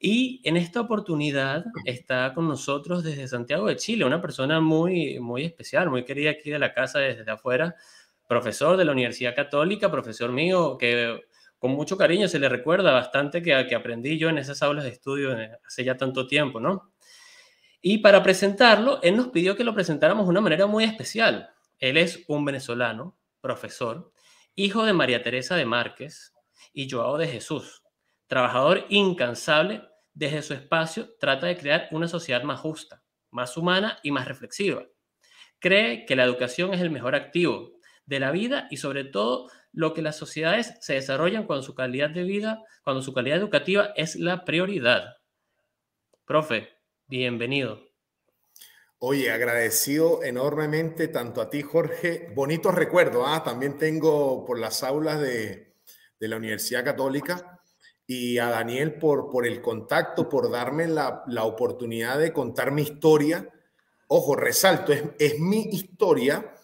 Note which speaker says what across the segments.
Speaker 1: Y en esta oportunidad está con nosotros desde Santiago de Chile, una persona muy, muy especial, muy querida aquí de la casa desde afuera, profesor de la Universidad Católica, profesor mío, que con mucho cariño se le recuerda bastante que, que aprendí yo en esas aulas de estudio hace ya tanto tiempo, ¿no? Y para presentarlo, él nos pidió que lo presentáramos de una manera muy especial. Él es un venezolano, profesor, hijo de María Teresa de Márquez y Joao de Jesús, trabajador incansable desde su espacio, trata de crear una sociedad más justa, más humana y más reflexiva. Cree que la educación es el mejor activo de la vida y sobre todo lo que las sociedades se desarrollan cuando su calidad de vida, cuando su calidad educativa es la prioridad. Profe, bienvenido.
Speaker 2: Oye, agradecido enormemente tanto a ti, Jorge. Bonitos recuerdos, ¿ah? también tengo por las aulas de, de, la Universidad Católica y a Daniel por, por el contacto, por darme la, la oportunidad de contar mi historia. Ojo, resalto, es, es mi historia,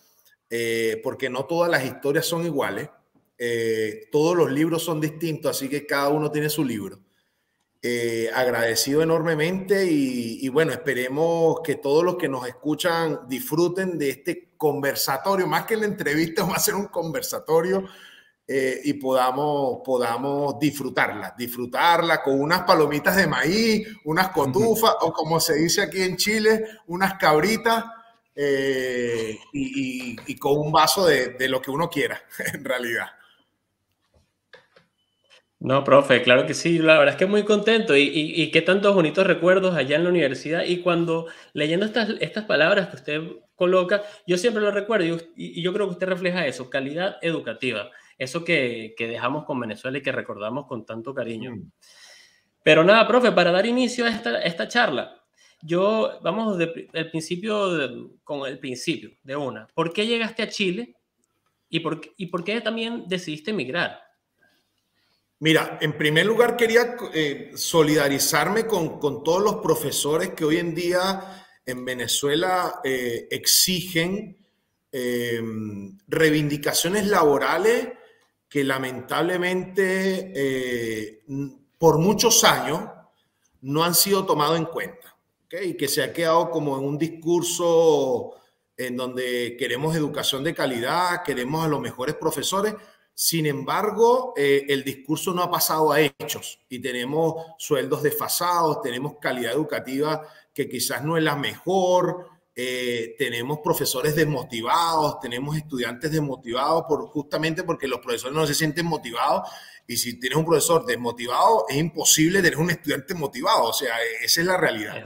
Speaker 2: eh, porque no todas las historias son iguales. Eh, todos los libros son distintos, así que cada uno tiene su libro. Eh, agradecido enormemente y, bueno, esperemos que todos los que nos escuchan disfruten de este conversatorio, más que la entrevista, va a ser un conversatorio eh, y podamos, podamos disfrutarla, disfrutarla con unas palomitas de maíz, unas cotufas o como se dice aquí en Chile, unas cabritas eh, y, con un vaso de lo que uno quiera, en realidad.
Speaker 1: No, profe, claro que sí, la verdad es que muy contento. Y, y, qué tantos bonitos recuerdos allá en la universidad. Y cuando leyendo estas, estas palabras que usted coloca, yo siempre lo recuerdo. Y, yo creo que usted refleja eso, calidad educativa, eso que, que, dejamos con Venezuela y que recordamos con tanto cariño. Pero nada, profe, para dar inicio a esta, esta charla, yo vamos del principio, con el principio de una. ¿Por qué llegaste a Chile y por, y por qué también decidiste emigrar?
Speaker 2: Mira, en primer lugar quería eh, solidarizarme con, todos los profesores que hoy en día en Venezuela eh, exigen em, reivindicaciones laborales que lamentablemente eh, por muchos años no han sido tomados en cuenta y que se ha quedado como en un discurso en donde queremos educación de calidad, queremos a los mejores profesores, sin embargo, eh, el discurso no ha pasado a hechos y tenemos sueldos desfasados, tenemos calidad educativa que quizás no es la mejor, eh, tenemos profesores desmotivados, tenemos estudiantes desmotivados por, justamente porque los profesores no se sienten motivados y si tienes un profesor desmotivado es imposible tener un estudiante motivado, o sea, esa es la realidad.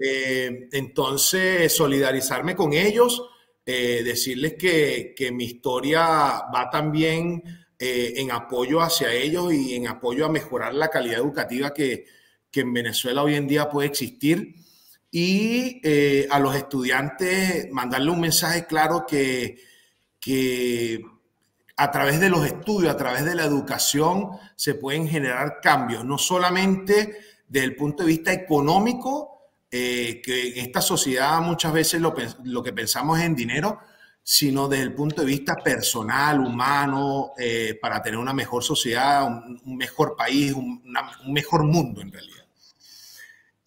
Speaker 2: Eh, entonces, solidarizarme con ellos eh, decirles que, mi historia va también eh, en apoyo hacia ellos y en apoyo a mejorar la calidad educativa que, en Venezuela hoy en día puede existir. Y eh, a los estudiantes mandarle un mensaje claro que, que a través de los estudios, a través de la educación, se pueden generar cambios, no solamente desde el punto de vista económico, eh, que en esta sociedad muchas veces lo, lo, que pensamos es en dinero, sino desde el punto de vista personal, humano, eh, para tener una mejor sociedad, un, mejor país, un, mejor mundo en realidad.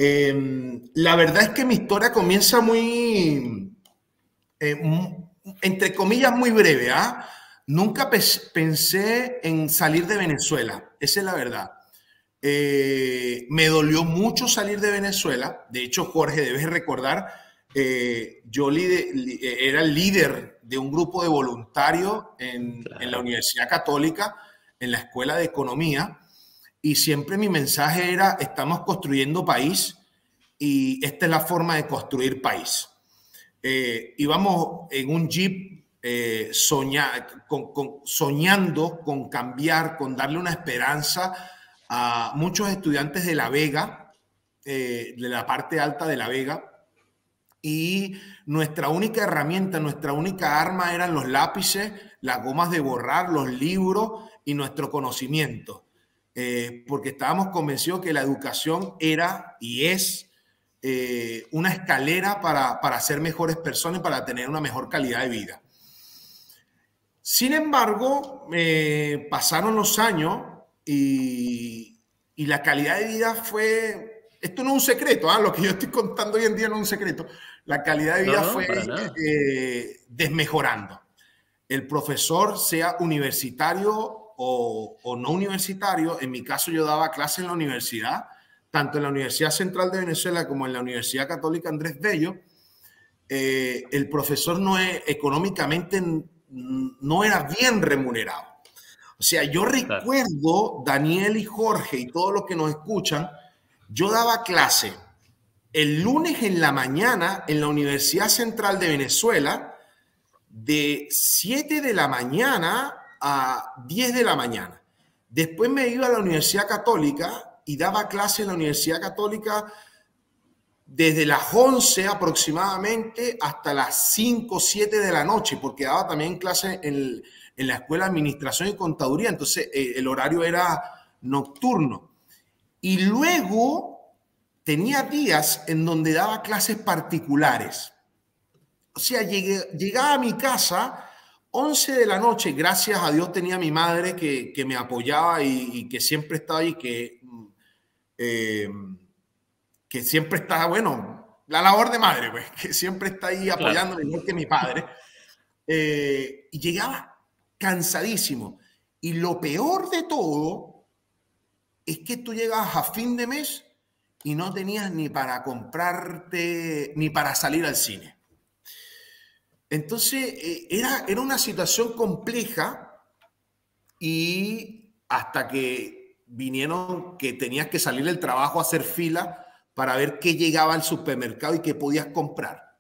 Speaker 2: Em, la verdad es que mi historia comienza muy, eh, entre comillas, muy breve. ¿ah? Nunca pensé en salir de Venezuela, esa es la verdad. Eh, me dolió mucho salir de Venezuela. De hecho, Jorge, debes recordar, eh, yo era el líder de un grupo de voluntarios en, la Universidad Católica, en la Escuela de Economía, y siempre mi mensaje era, estamos construyendo país y esta es la forma de construir país. Eh, íbamos en un jeep soñando con cambiar, con darle una esperanza a muchos estudiantes de La Vega, eh, de la parte alta de La Vega, y nuestra única herramienta, nuestra única arma eran los lápices, las gomas de borrar, los libros y nuestro conocimiento, eh, porque estábamos convencidos que la educación era y es eh, una escalera para, para ser mejores personas y para tener una mejor calidad de vida. Sin embargo, pasaron los años y, y la calidad de vida fue, esto no es un secreto, ¿ah? lo que yo estoy contando hoy en día no es un secreto, la calidad de vida fue eh, desmejorando. El profesor, sea universitario o, o, no universitario, en mi caso yo daba clases en la universidad, tanto en la Universidad Central de Venezuela como en la Universidad Católica Andrés Bello, eh, el profesor no es, económicamente no era bien remunerado. O sea, yo recuerdo, Daniel y Jorge y todos los que nos escuchan, yo daba clase el lunes en la mañana en la Universidad Central de Venezuela de 7 de la mañana a 10 de la mañana. Después me iba a la Universidad Católica y daba clase en la Universidad Católica desde las 11 aproximadamente hasta las 5 o 7 de la noche, porque daba también clase en, en, la Escuela de Administración y Contaduría, entonces eh, el horario era nocturno. Y luego tenía días en donde daba clases particulares. O sea, llegué, llegaba a mi casa 11 de la noche, gracias a Dios tenía mi madre que, que me apoyaba y, y, que siempre estaba ahí, que eh, que siempre está, bueno, la labor de madre, pues, que siempre está ahí apoyándome, igual que mi padre. Eh, y llegaba cansadísimo. Y lo peor de todo es que tú llegabas a fin de mes y no tenías ni para comprarte, ni para salir al cine. Entonces, eh, era, era una situación compleja y hasta que vinieron que tenías que salir del trabajo a hacer fila para ver qué llegaba al supermercado y qué podías comprar.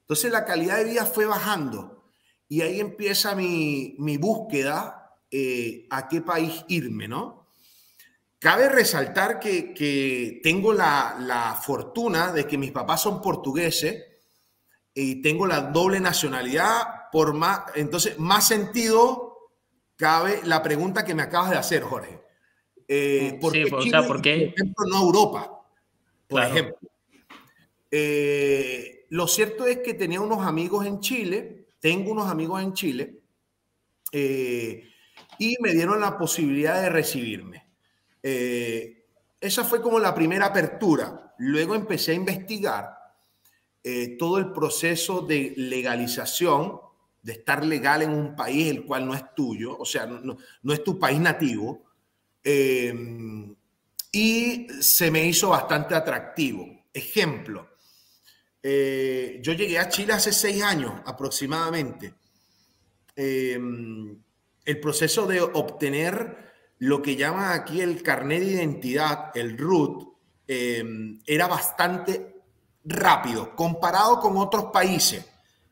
Speaker 2: Entonces la calidad de vida fue bajando y ahí empieza mi, búsqueda eh, a qué país irme, ¿no? Cabe resaltar que, tengo la, la, fortuna de que mis papás son portugueses y tengo la doble nacionalidad, por más, entonces más sentido cabe la pregunta que me acabas de hacer, Jorge. Eh, ¿por, qué Chile, por ejemplo, no Europa? Por ejemplo. Eh, lo cierto es que tenía unos amigos en Chile, tengo unos amigos en Chile, eh, y me dieron la posibilidad de recibirme. esa fue como la primera apertura. Luego empecé a investigar todo el proceso de legalización, de estar legal en un país el cual no es tuyo, o sea, no, no es tu país nativo, Em, y se me hizo bastante atractivo. Ejemplo, eh, yo llegué a Chile hace seis años aproximadamente. El proceso de obtener lo que llaman aquí el carnet de identidad, el RUT, era bastante rápido comparado con otros países.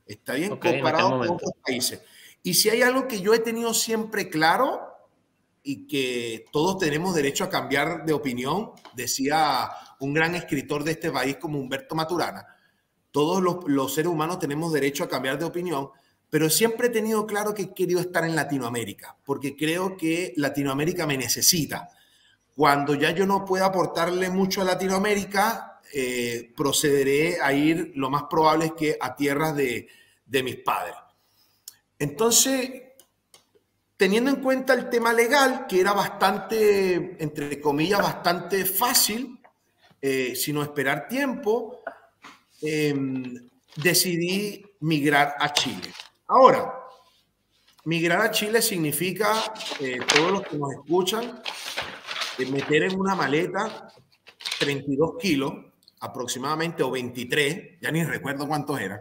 Speaker 2: Está bien, comparado con otros países. Y si hay algo que yo he tenido siempre claro, y que todos tenemos derecho a cambiar de opinión, decía un gran escritor de este país como Humberto Maturana. Todos los, seres humanos tenemos derecho a cambiar de opinión, pero siempre he tenido claro que he querido estar en Latinoamérica, porque creo que Latinoamérica me necesita. Cuando ya yo no pueda aportarle mucho a Latinoamérica, eh, procederé a ir, lo más probable es que a tierras de, de mis padres. Entonces, teniendo en cuenta el tema legal, que era bastante, entre comillas, bastante fácil, eh, sino esperar tiempo, em, decidí migrar a Chile. Ahora, migrar a Chile significa, eh, todos los que nos escuchan, eh, meter en una maleta 32 kilos aproximadamente, o 23, ya ni recuerdo cuántos eran,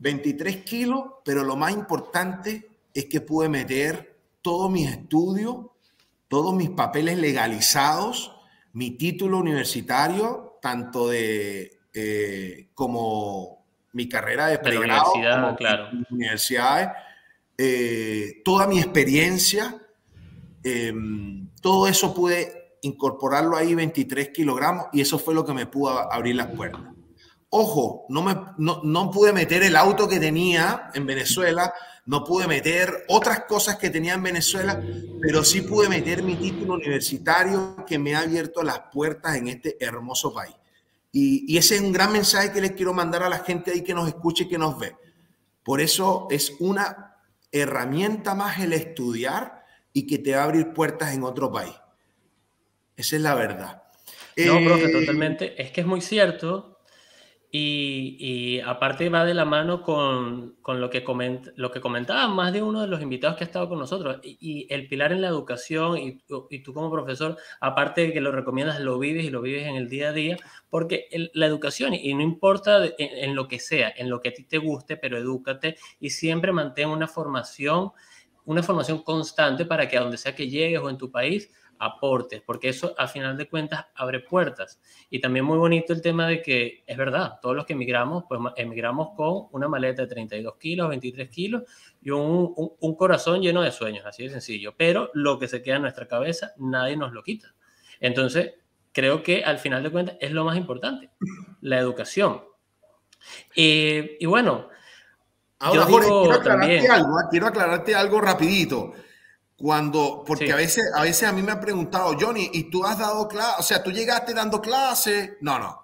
Speaker 2: 23 kilos, pero lo más importante es que pude meter todos mis estudios, todos mis papeles legalizados, mi título universitario, tanto de eh, como mi carrera de pregrado, universidad, claro. universidades, eh, toda mi experiencia, em, todo eso pude incorporarlo ahí 23 kilogramos y eso fue lo que me pudo abrir las puertas. Ojo, no, me, no, no pude meter el auto que tenía en Venezuela no pude meter otras cosas que tenía en Venezuela, pero sí pude meter mi título universitario que me ha abierto las puertas en este hermoso país. Y, ese es un gran mensaje que les quiero mandar a la gente ahí que nos escuche y que nos ve. Por eso es una herramienta más el estudiar y que te va a abrir puertas en otro país. Esa es la verdad.
Speaker 1: No, profe, eh, totalmente. Es que es muy cierto. Y, aparte va de la mano con, con lo, que coment, lo que comentaba más de uno de los invitados que ha estado con nosotros. Y, el pilar en la educación, y, y, tú como profesor, aparte de que lo recomiendas, lo vives y lo vives en el día a día, porque la educación, y no importa en, en, lo que sea, en lo que a ti te guste, pero edúcate y siempre mantén una formación, una formación constante para que a donde sea que llegues o en tu país, aportes, porque eso a final de cuentas abre puertas. Y también muy bonito el tema de que es verdad, todos los que emigramos, pues emigramos con una maleta de 32 kilos, 23 kilos y un, un, corazón lleno de sueños, así de sencillo. Pero lo que se queda en nuestra cabeza, nadie nos lo quita. Entonces, creo que al final de cuentas es lo más importante, la educación. y bueno,
Speaker 2: Ahora, Jorge, quiero aclararte, algo, ¿eh? quiero aclararte algo rapidito. Cuando, porque a, veces, a veces a mí me han preguntado, Johnny, ¿y tú has dado clase? O sea, ¿tú llegaste dando clase? No, no.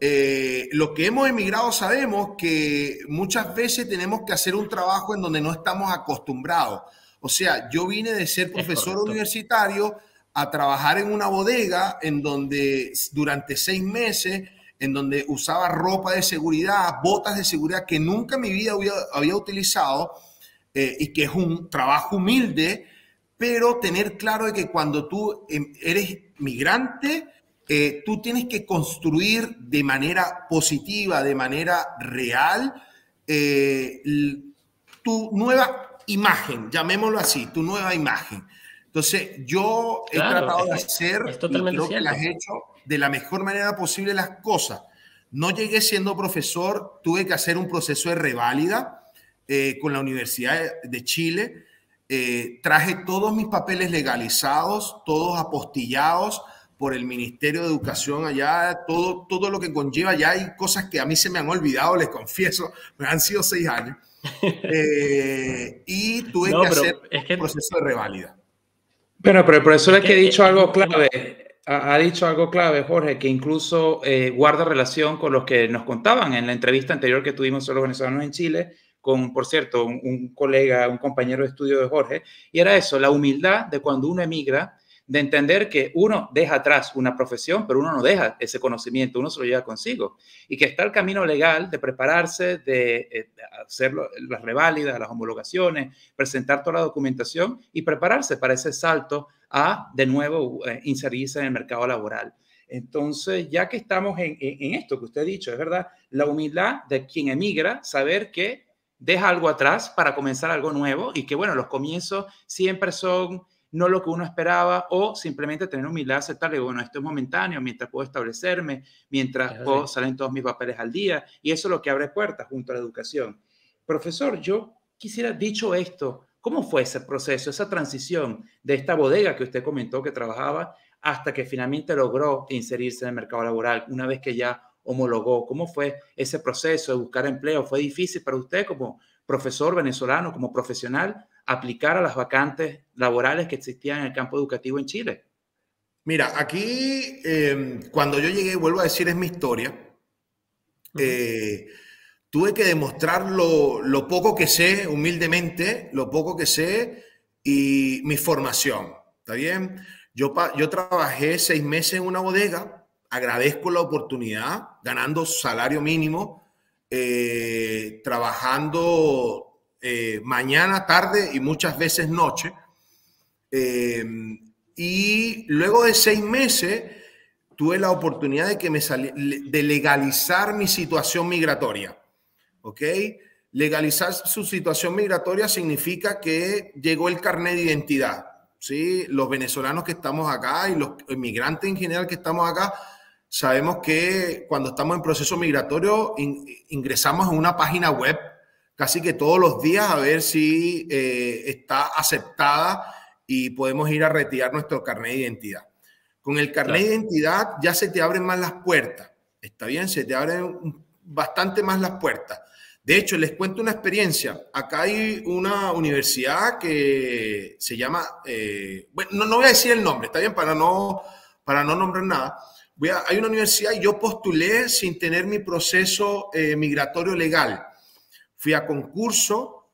Speaker 2: Eh, los que hemos emigrado sabemos que muchas veces tenemos que hacer un trabajo en donde no estamos acostumbrados. O sea, yo vine de ser profesor universitario a trabajar en una bodega en donde durante seis meses, en donde usaba ropa de seguridad, botas de seguridad que nunca en mi vida había, había utilizado eh, y que es un trabajo humilde, pero tener claro de que cuando tú em, eres migrante, eh, tú tienes que construir de manera positiva, de manera real, eh, tu nueva imagen, llamémoslo así, tu nueva imagen. Entonces, yo he tratado de hacer, y creo que las he hecho de la mejor manera posible las cosas. No llegué siendo profesor, tuve que hacer un proceso de reválida eh, con la Universidad de Chile. Eh, traje todos mis papeles legalizados, todos apostillados por el Ministerio de Educación allá, todo, todo lo que conlleva. Ya hay cosas que a mí se me han olvidado, les confieso, me han sido seis años. Eh, y tuve que hacer un proceso de reválida.
Speaker 3: Bueno, pero el profesor es que, ha dicho algo clave. Ha, dicho algo clave, Jorge, que incluso guarda relación con los que nos contaban en la entrevista anterior que tuvimos sobre los venezolanos en Chile, con, por cierto, un, colega, un compañero de estudio de Jorge, y era eso, la humildad de cuando uno emigra, de entender que uno deja atrás una profesión, pero uno no deja ese conocimiento, uno se lo lleva consigo. Y que está el camino legal de prepararse, de, eh, hacer las reválidas, las homologaciones, presentar toda la documentación y prepararse para ese salto a, de nuevo, eh, inserirse en el mercado laboral. Entonces, ya que estamos en, en, esto que usted ha dicho, es verdad, la humildad de quien emigra, saber que deja algo atrás para comenzar algo nuevo y que, bueno, los comienzos siempre son no lo que uno esperaba o simplemente tener humildad, aceptarle, bueno, esto es momentáneo, mientras puedo establecerme, mientras puedo, salen todos mis papeles al día y eso es lo que abre puertas junto a la educación. Profesor, yo quisiera, dicho esto, ¿cómo fue ese proceso, esa transición de esta bodega que usted comentó que trabajaba hasta que finalmente logró inserirse en el mercado laboral, una vez que ya homologó? ¿Cómo fue ese proceso de buscar empleo? ¿Fue difícil para usted como profesor venezolano, como profesional, aplicar a las vacantes laborales que existían en el campo educativo en Chile?
Speaker 2: Mira, aquí em, cuando yo llegué, vuelvo a decir, es mi historia. Eh, tuve que demostrar lo, lo, poco que sé, humildemente, lo poco que sé y mi formación. ¿Está bien? Yo, yo trabajé seis meses en una bodega agradezco la oportunidad, ganando salario mínimo, eh, trabajando eh, mañana, tarde y muchas veces noche. Eh, y luego de seis meses tuve la oportunidad de que me de legalizar mi situación migratoria. ¿Ok? Legalizar su situación migratoria significa que llegó el carnet de identidad. ¿sí? Los venezolanos que estamos acá y los inmigrantes en general que estamos acá Sabemos que cuando estamos en proceso migratorio ingresamos en una página web casi que todos los días a ver si eh, está aceptada y podemos ir a retirar nuestro carnet de identidad. Con el carnet de identidad ya se te abren más las puertas. Está bien, se te abren bastante más las puertas. De hecho, les cuento una experiencia. Acá hay una universidad que se llama, eh, bueno, no, no, voy a decir el nombre, está bien, para no, para no nombrar nada, hay una universidad y yo postulé sin tener mi proceso eh, migratorio legal. Fui a concurso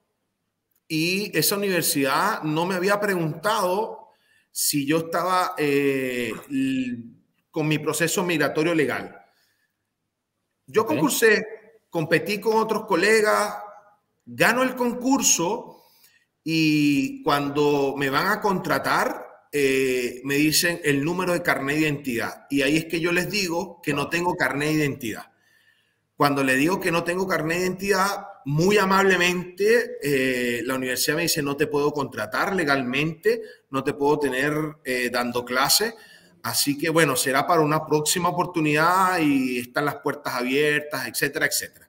Speaker 2: y esa universidad no me había preguntado si yo estaba eh, con mi proceso migratorio legal. Yo concursé, competí con otros colegas, gano el concurso y cuando me van a contratar, eh, me dicen el número de carnet de identidad. Y ahí es que yo les digo que no tengo carnet de identidad. Cuando le digo que no tengo carnet de identidad, muy amablemente eh, la universidad me dice no te puedo contratar legalmente, no te puedo tener eh, dando clase. Así que bueno, será para una próxima oportunidad y están las puertas abiertas, etcétera, etcétera.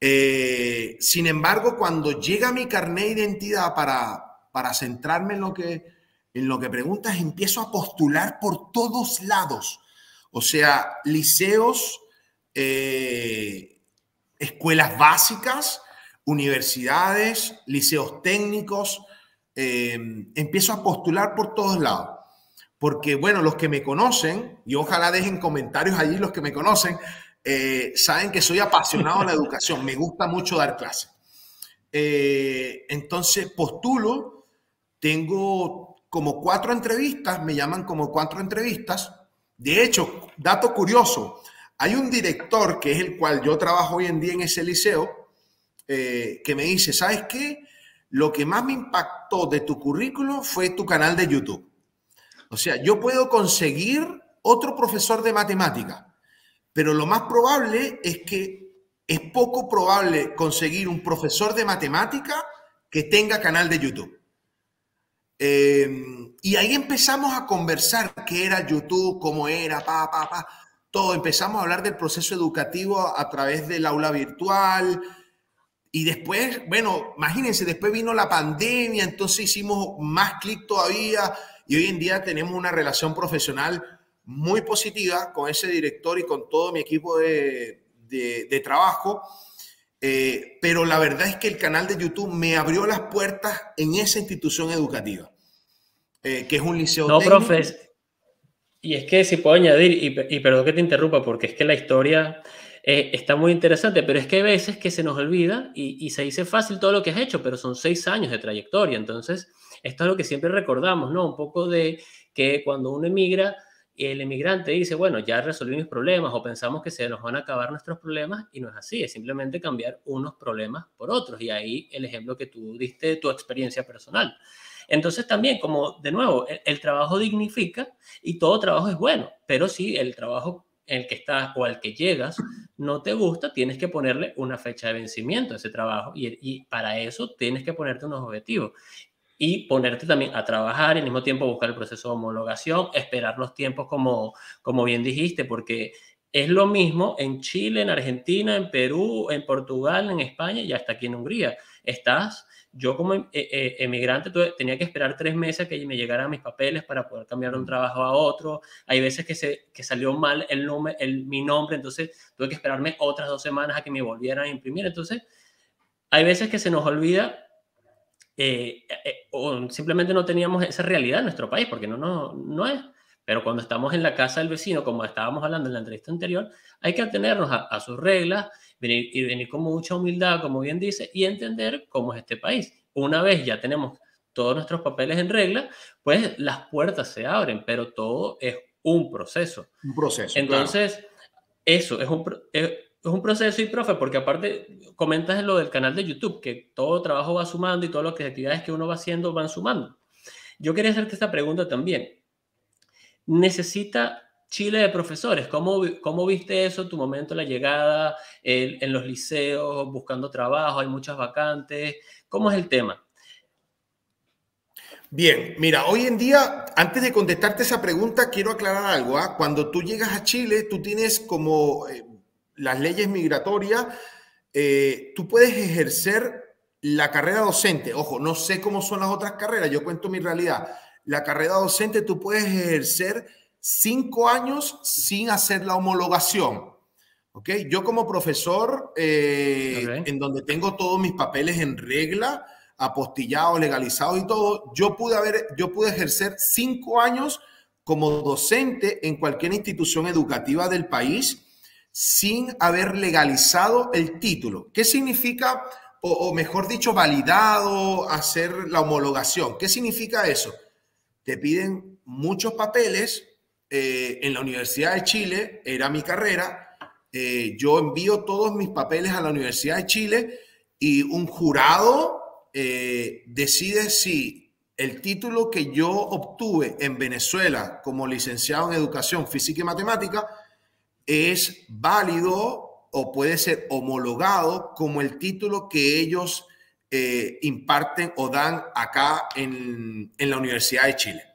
Speaker 2: Eh, sin embargo, cuando llega mi carnet de identidad para, para centrarme en lo, que, en lo que preguntas, empiezo a postular por todos lados. O sea, liceos, eh, escuelas básicas, universidades, liceos técnicos. Eh, empiezo a postular por todos lados. Porque, bueno, los que me conocen, y ojalá dejen comentarios allí los que me conocen, eh, saben que soy apasionado de la educación, me gusta mucho dar clases. entonces, postulo, tengo como cuatro entrevistas, me llaman como cuatro entrevistas. De hecho, dato curioso, hay un director que es el cual yo trabajo hoy en día en ese liceo, eh, que me dice, ¿sabes qué? Lo que más me impactó de tu currículo fue tu canal de YouTube. O sea, yo puedo conseguir otro profesor de matemática, pero lo más probable es que es poco probable conseguir un profesor de matemática que tenga canal de YouTube. Eh, y ahí empezamos a conversar qué era YouTube, cómo era, pa, pa, pa todo. Empezamos a hablar del proceso educativo a, través del aula virtual. Y después, bueno, imagínense, después vino la pandemia, entonces hicimos más clic todavía y hoy en día tenemos una relación profesional muy positiva con ese director y con todo mi equipo de, trabajo. Eh, pero la verdad es que el canal de YouTube me abrió las puertas en esa institución educativa, eh, que es un liceo.
Speaker 1: No, profes, y es que si puedo añadir, y, perdón que te interrumpa, porque es que la historia eh, está muy interesante, pero es que hay veces que se nos olvida y, se dice fácil todo lo que has hecho, pero son seis años de trayectoria. Entonces, esto es lo que siempre recordamos, ¿no? Un poco de que cuando uno emigra, el emigrante dice, bueno, ya resolví mis problemas o pensamos que se nos van a acabar nuestros problemas y no es así, es simplemente cambiar unos problemas por otros. Y ahí el ejemplo que tú diste de tu experiencia personal. Entonces también, como de nuevo, el, trabajo dignifica y todo trabajo es bueno, pero si el trabajo en el que estás o al que llegas no te gusta, tienes que ponerle una fecha de vencimiento a ese trabajo y, para eso tienes que ponerte unos objetivos y ponerte también a trabajar y al mismo tiempo buscar el proceso de homologación, esperar los tiempos como, como bien dijiste, porque es lo mismo en Chile, en Argentina, en Perú, en Portugal, en España y hasta aquí en Hungría. Estás yo como em, eh, eh, emigrante tenía que esperar tres meses que me llegaran mis papeles para poder cambiar de un trabajo a otro. Hay veces que, se, que salió mal el nombre, el, mi nombre, entonces tuve que esperarme otras dos semanas a que me volvieran a imprimir. Entonces, hay veces que se nos olvida eh, o simplemente no teníamos esa realidad en nuestro país, porque no, no, no es. Pero cuando estamos en la casa del vecino, como estábamos hablando en la entrevista anterior, hay que atenernos a, a sus reglas venir, y venir con mucha humildad, como bien dice, y entender cómo es este país. Una vez ya tenemos todos nuestros papeles en regla, pues las puertas se abren, pero todo es un proceso.
Speaker 2: Un proceso.
Speaker 1: Entonces, eso es un, es, un proceso y profe, porque aparte comentas lo del canal de YouTube, que todo trabajo va sumando y todas las actividades que uno va haciendo van sumando. Yo quería hacerte esta pregunta también. ¿Necesita Chile de profesores. ¿Cómo, cómo viste eso, tu momento, la llegada en los liceos, buscando trabajo? Hay muchas vacantes. ¿Cómo es el tema?
Speaker 2: Bien, mira, hoy en día, antes de contestarte esa pregunta, quiero aclarar algo. ¿ah? Cuando tú llegas a Chile, tú tienes como eh, las leyes migratorias, eh, tú puedes ejercer la carrera docente. Ojo, no sé cómo son las otras carreras, yo cuento mi realidad. La carrera docente tú puedes ejercer cinco años sin hacer la homologación. ¿Ok? Yo como profesor, eh, en donde tengo todos mis papeles en regla, apostillados, legalizados y todo, yo pude, haber, yo pude ejercer cinco años como docente en cualquier institución educativa del país sin haber legalizado el título. ¿Qué significa, o mejor dicho, validado, hacer la homologación? ¿Qué significa eso? te piden muchos papeles. Eh, en la Universidad de Chile, era mi carrera, eh, yo envío todos mis papeles a la Universidad de Chile y un jurado eh, decide si el título que yo obtuve en Venezuela como licenciado en Educación Física y Matemática es válido o puede ser homologado como el título que ellos imparten o dan acá en, la Universidad de Chile.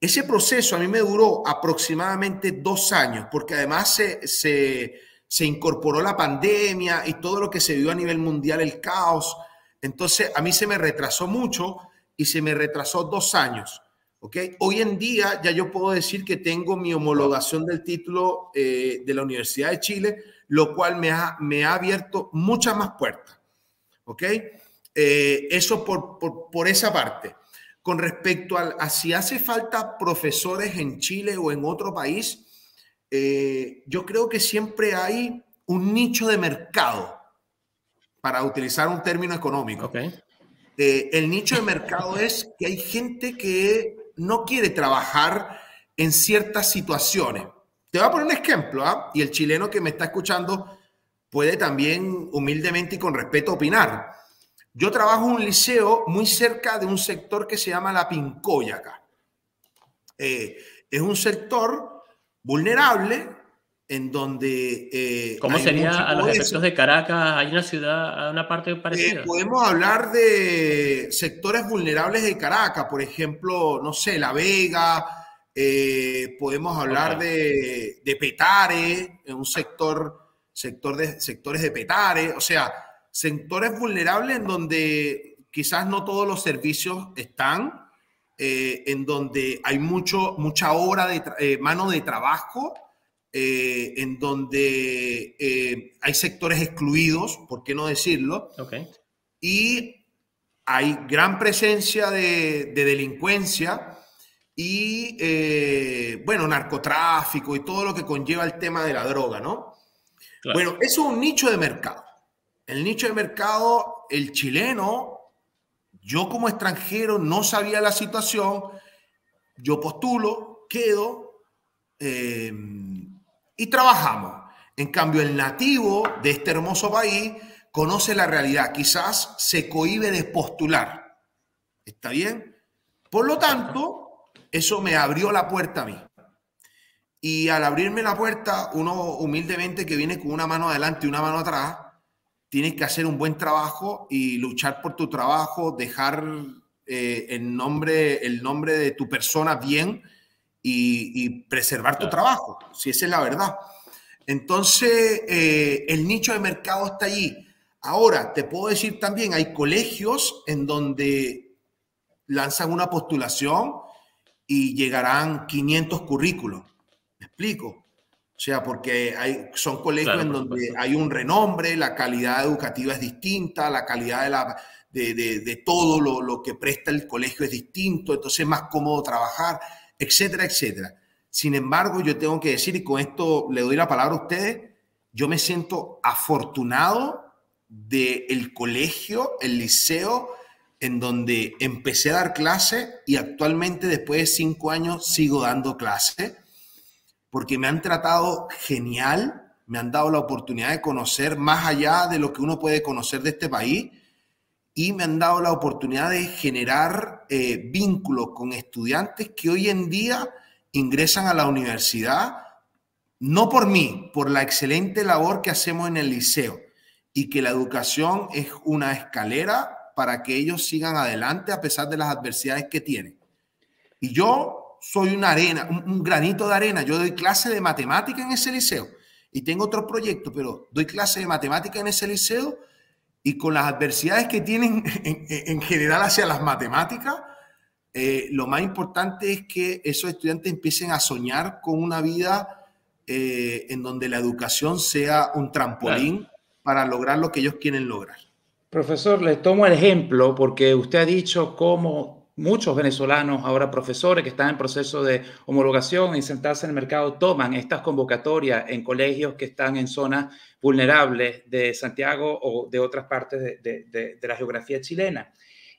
Speaker 2: Ese proceso a mí me duró aproximadamente dos años, porque además se, se, se, incorporó la pandemia y todo lo que se vio a nivel mundial, el caos. Entonces a mí se me retrasó mucho y se me retrasó dos años. ¿okay? Hoy en día ya yo puedo decir que tengo mi homologación del título eh, de la Universidad de Chile, lo cual me ha, me ha abierto muchas más puertas. ¿ok? Eh, eso por, por, por, esa parte. Con respecto a, si hace falta profesores en Chile o en otro país, eh, yo creo que siempre hay un nicho de mercado, para utilizar un término económico. Okay. Eh, el nicho de mercado es que hay gente que no quiere trabajar en ciertas situaciones. Te voy a poner un ejemplo, ¿ah? y el chileno que me está escuchando puede también humildemente y con respeto opinar. Yo trabajo en un liceo muy cerca de un sector que se llama La Pincoya acá. Eh, es un sector vulnerable en donde...
Speaker 1: Eh, ¿Cómo sería a los efectos de Caracas? ¿Hay una ciudad, una parte parecida?
Speaker 2: Eh, podemos hablar de sectores vulnerables de Caracas, por ejemplo, no sé, La Vega, eh, podemos hablar de, de, Petare, en un sector, sector de, sectores de Petare, o sea, sectores vulnerables en donde quizás no todos los servicios están, en donde hay mucho, mucha hora de mano de trabajo, eh, en donde eh, hay sectores excluidos, ¿por qué no decirlo? Y hay gran presencia de, delincuencia y, eh, bueno, narcotráfico y todo lo que conlleva el tema de la droga, ¿no? Bueno, eso es un nicho de mercado. El nicho de mercado, el chileno, yo como extranjero no sabía la situación, yo postulo, quedo, y trabajamos. En cambio, el nativo de este hermoso país conoce la realidad, quizás se cohíbe de postular. ¿Está bien? Por lo tanto, eso me abrió la puerta a mí. Y al abrirme la puerta, uno humildemente que viene con una mano adelante y una mano atrás, tienes que hacer un buen trabajo y luchar por tu trabajo, dejar eh, el, nombre, el nombre de tu persona bien y, preservar tu trabajo, si esa es la verdad. Entonces, eh, el nicho de mercado está allí. Ahora, te puedo decir también, hay colegios en donde lanzan una postulación y llegarán 500 currículos. ¿Me explico? O sea, porque hay, son colegios en donde hay un renombre, la calidad educativa es distinta, la calidad de, la, de, de, de todo lo, lo, que presta el colegio es distinto, entonces es más cómodo trabajar etcétera, etcétera. Sin embargo, yo tengo que decir, y con esto le doy la palabra a ustedes, yo me siento afortunado del el colegio, el liceo, en donde empecé a dar clase y actualmente después de cinco años sigo dando clase, porque me han tratado genial, me han dado la oportunidad de conocer más allá de lo que uno puede conocer de este país y me han dado la oportunidad de generar eh, vínculos con estudiantes que hoy en día ingresan a la universidad, no por mí, por la excelente labor que hacemos en el liceo y que la educación es una escalera para que ellos sigan adelante a pesar de las adversidades que tienen. Y yo soy una arena, un, granito de arena. Yo doy clase de matemática en ese liceo y tengo otro proyecto, pero doy clase de matemática en ese liceo y con las adversidades que tienen en, general hacia las matemáticas, eh, lo más importante es que esos estudiantes empiecen a soñar con una vida eh, en donde la educación sea un trampolín para lograr lo que ellos quieren lograr.
Speaker 3: Profesor, les tomo el ejemplo porque usted ha dicho cómo muchos venezolanos, ahora profesores que están en proceso de homologación y sentarse en el mercado, toman estas convocatorias en colegios que están en zonas vulnerables de Santiago o de otras partes de, la geografía chilena.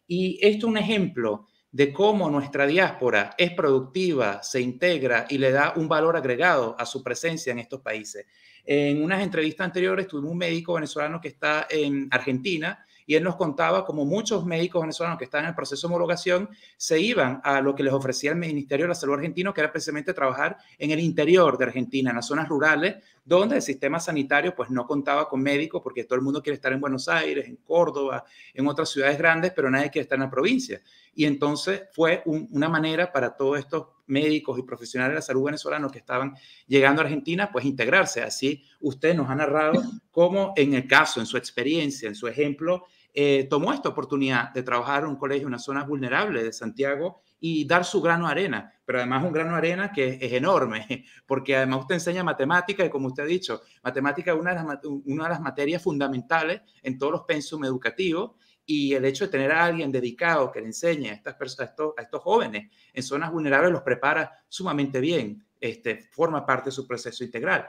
Speaker 3: Y esto es un ejemplo de cómo nuestra diáspora es productiva, se integra y le da un valor agregado a su presencia en estos países. En unas entrevistas anteriores tuvimos un médico venezolano que está en Argentina y él nos contaba como muchos médicos venezolanos que están en el proceso de homologación se iban a lo que les ofrecía el Ministerio de la Salud argentino, que era precisamente trabajar en el interior de Argentina, en las zonas rurales, donde el sistema sanitario pues no contaba con médicos, porque todo el mundo quiere estar en Buenos Aires, en Córdoba, en otras ciudades grandes, pero nadie quiere estar en la provincia. Y entonces fue una manera para todos estos médicos y profesionales de la salud venezolanos que estaban llegando a Argentina, pues integrarse. Así usted nos ha narrado cómo en el caso, en su experiencia, en su ejemplo, eh, tomó esta oportunidad de trabajar en un colegio en una zona vulnerable de Santiago y dar su grano de arena, pero además un grano de arena que es, enorme, porque además usted enseña matemática y como usted ha dicho, matemática es una de las, una de las materias fundamentales en todos los pensum educativos y el hecho de tener a alguien dedicado que le enseñe a, estas personas, a, estos, jóvenes en zonas vulnerables los prepara sumamente bien, este, forma parte de su proceso integral.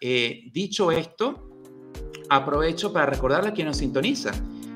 Speaker 3: Eh, dicho esto, aprovecho para recordarle a quien nos sintoniza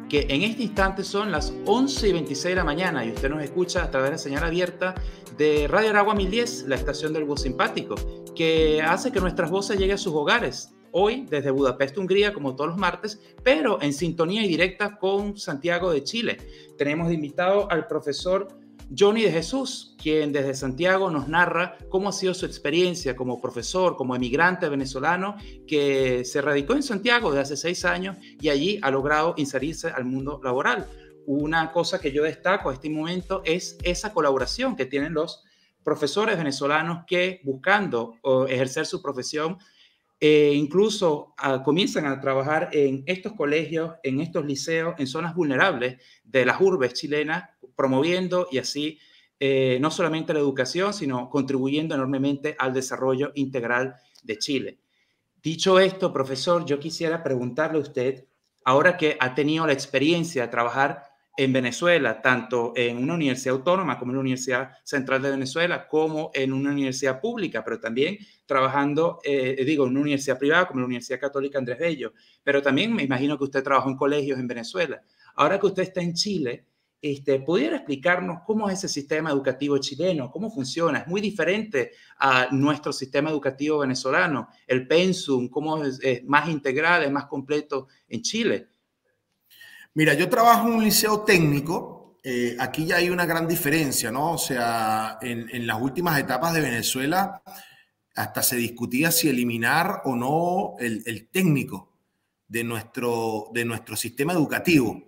Speaker 3: que en este instante son las 11 y 26 de la mañana y usted nos escucha a través de la señal abierta de Radio Aragua 1010, la estación del bus simpático, que hace que nuestras voces lleguen a sus hogares hoy desde Budapest, Hungría, como todos los martes, pero en sintonía y directa con Santiago de Chile. Tenemos de invitado al profesor Johnny de Jesús, quien desde Santiago nos narra cómo ha sido su experiencia como profesor, como emigrante venezolano, que se radicó en Santiago de hace seis años y allí ha logrado inserirse al mundo laboral. Una cosa que yo destaco a este momento es esa colaboración que tienen los profesores venezolanos que buscando ejercer su profesión e incluso comienzan a trabajar en estos colegios, en estos liceos, en zonas vulnerables de las urbes chilenas, promoviendo y así eh, no solamente la educación, sino contribuyendo enormemente al desarrollo integral de Chile. Dicho esto, profesor, yo quisiera preguntarle a usted, ahora que ha tenido la experiencia de trabajar en Venezuela, tanto en una universidad autónoma como en la Universidad Central de Venezuela, como en una universidad pública, pero también trabajando, eh, digo, en una universidad privada como la Universidad Católica Andrés Bello, pero también me imagino que usted trabajó en colegios en Venezuela. Ahora que usted está en Chile, este, ¿pudiera explicarnos cómo es ese sistema educativo chileno? ¿Cómo funciona? Es muy diferente a nuestro sistema educativo venezolano. El pensum, ¿cómo es, más integral, es más completo en Chile?
Speaker 2: Mira, yo trabajo en un liceo técnico. Eh, aquí ya hay una gran diferencia, ¿no? O sea, en, las últimas etapas de Venezuela hasta se discutía si eliminar o no el, técnico de nuestro, de nuestro sistema educativo.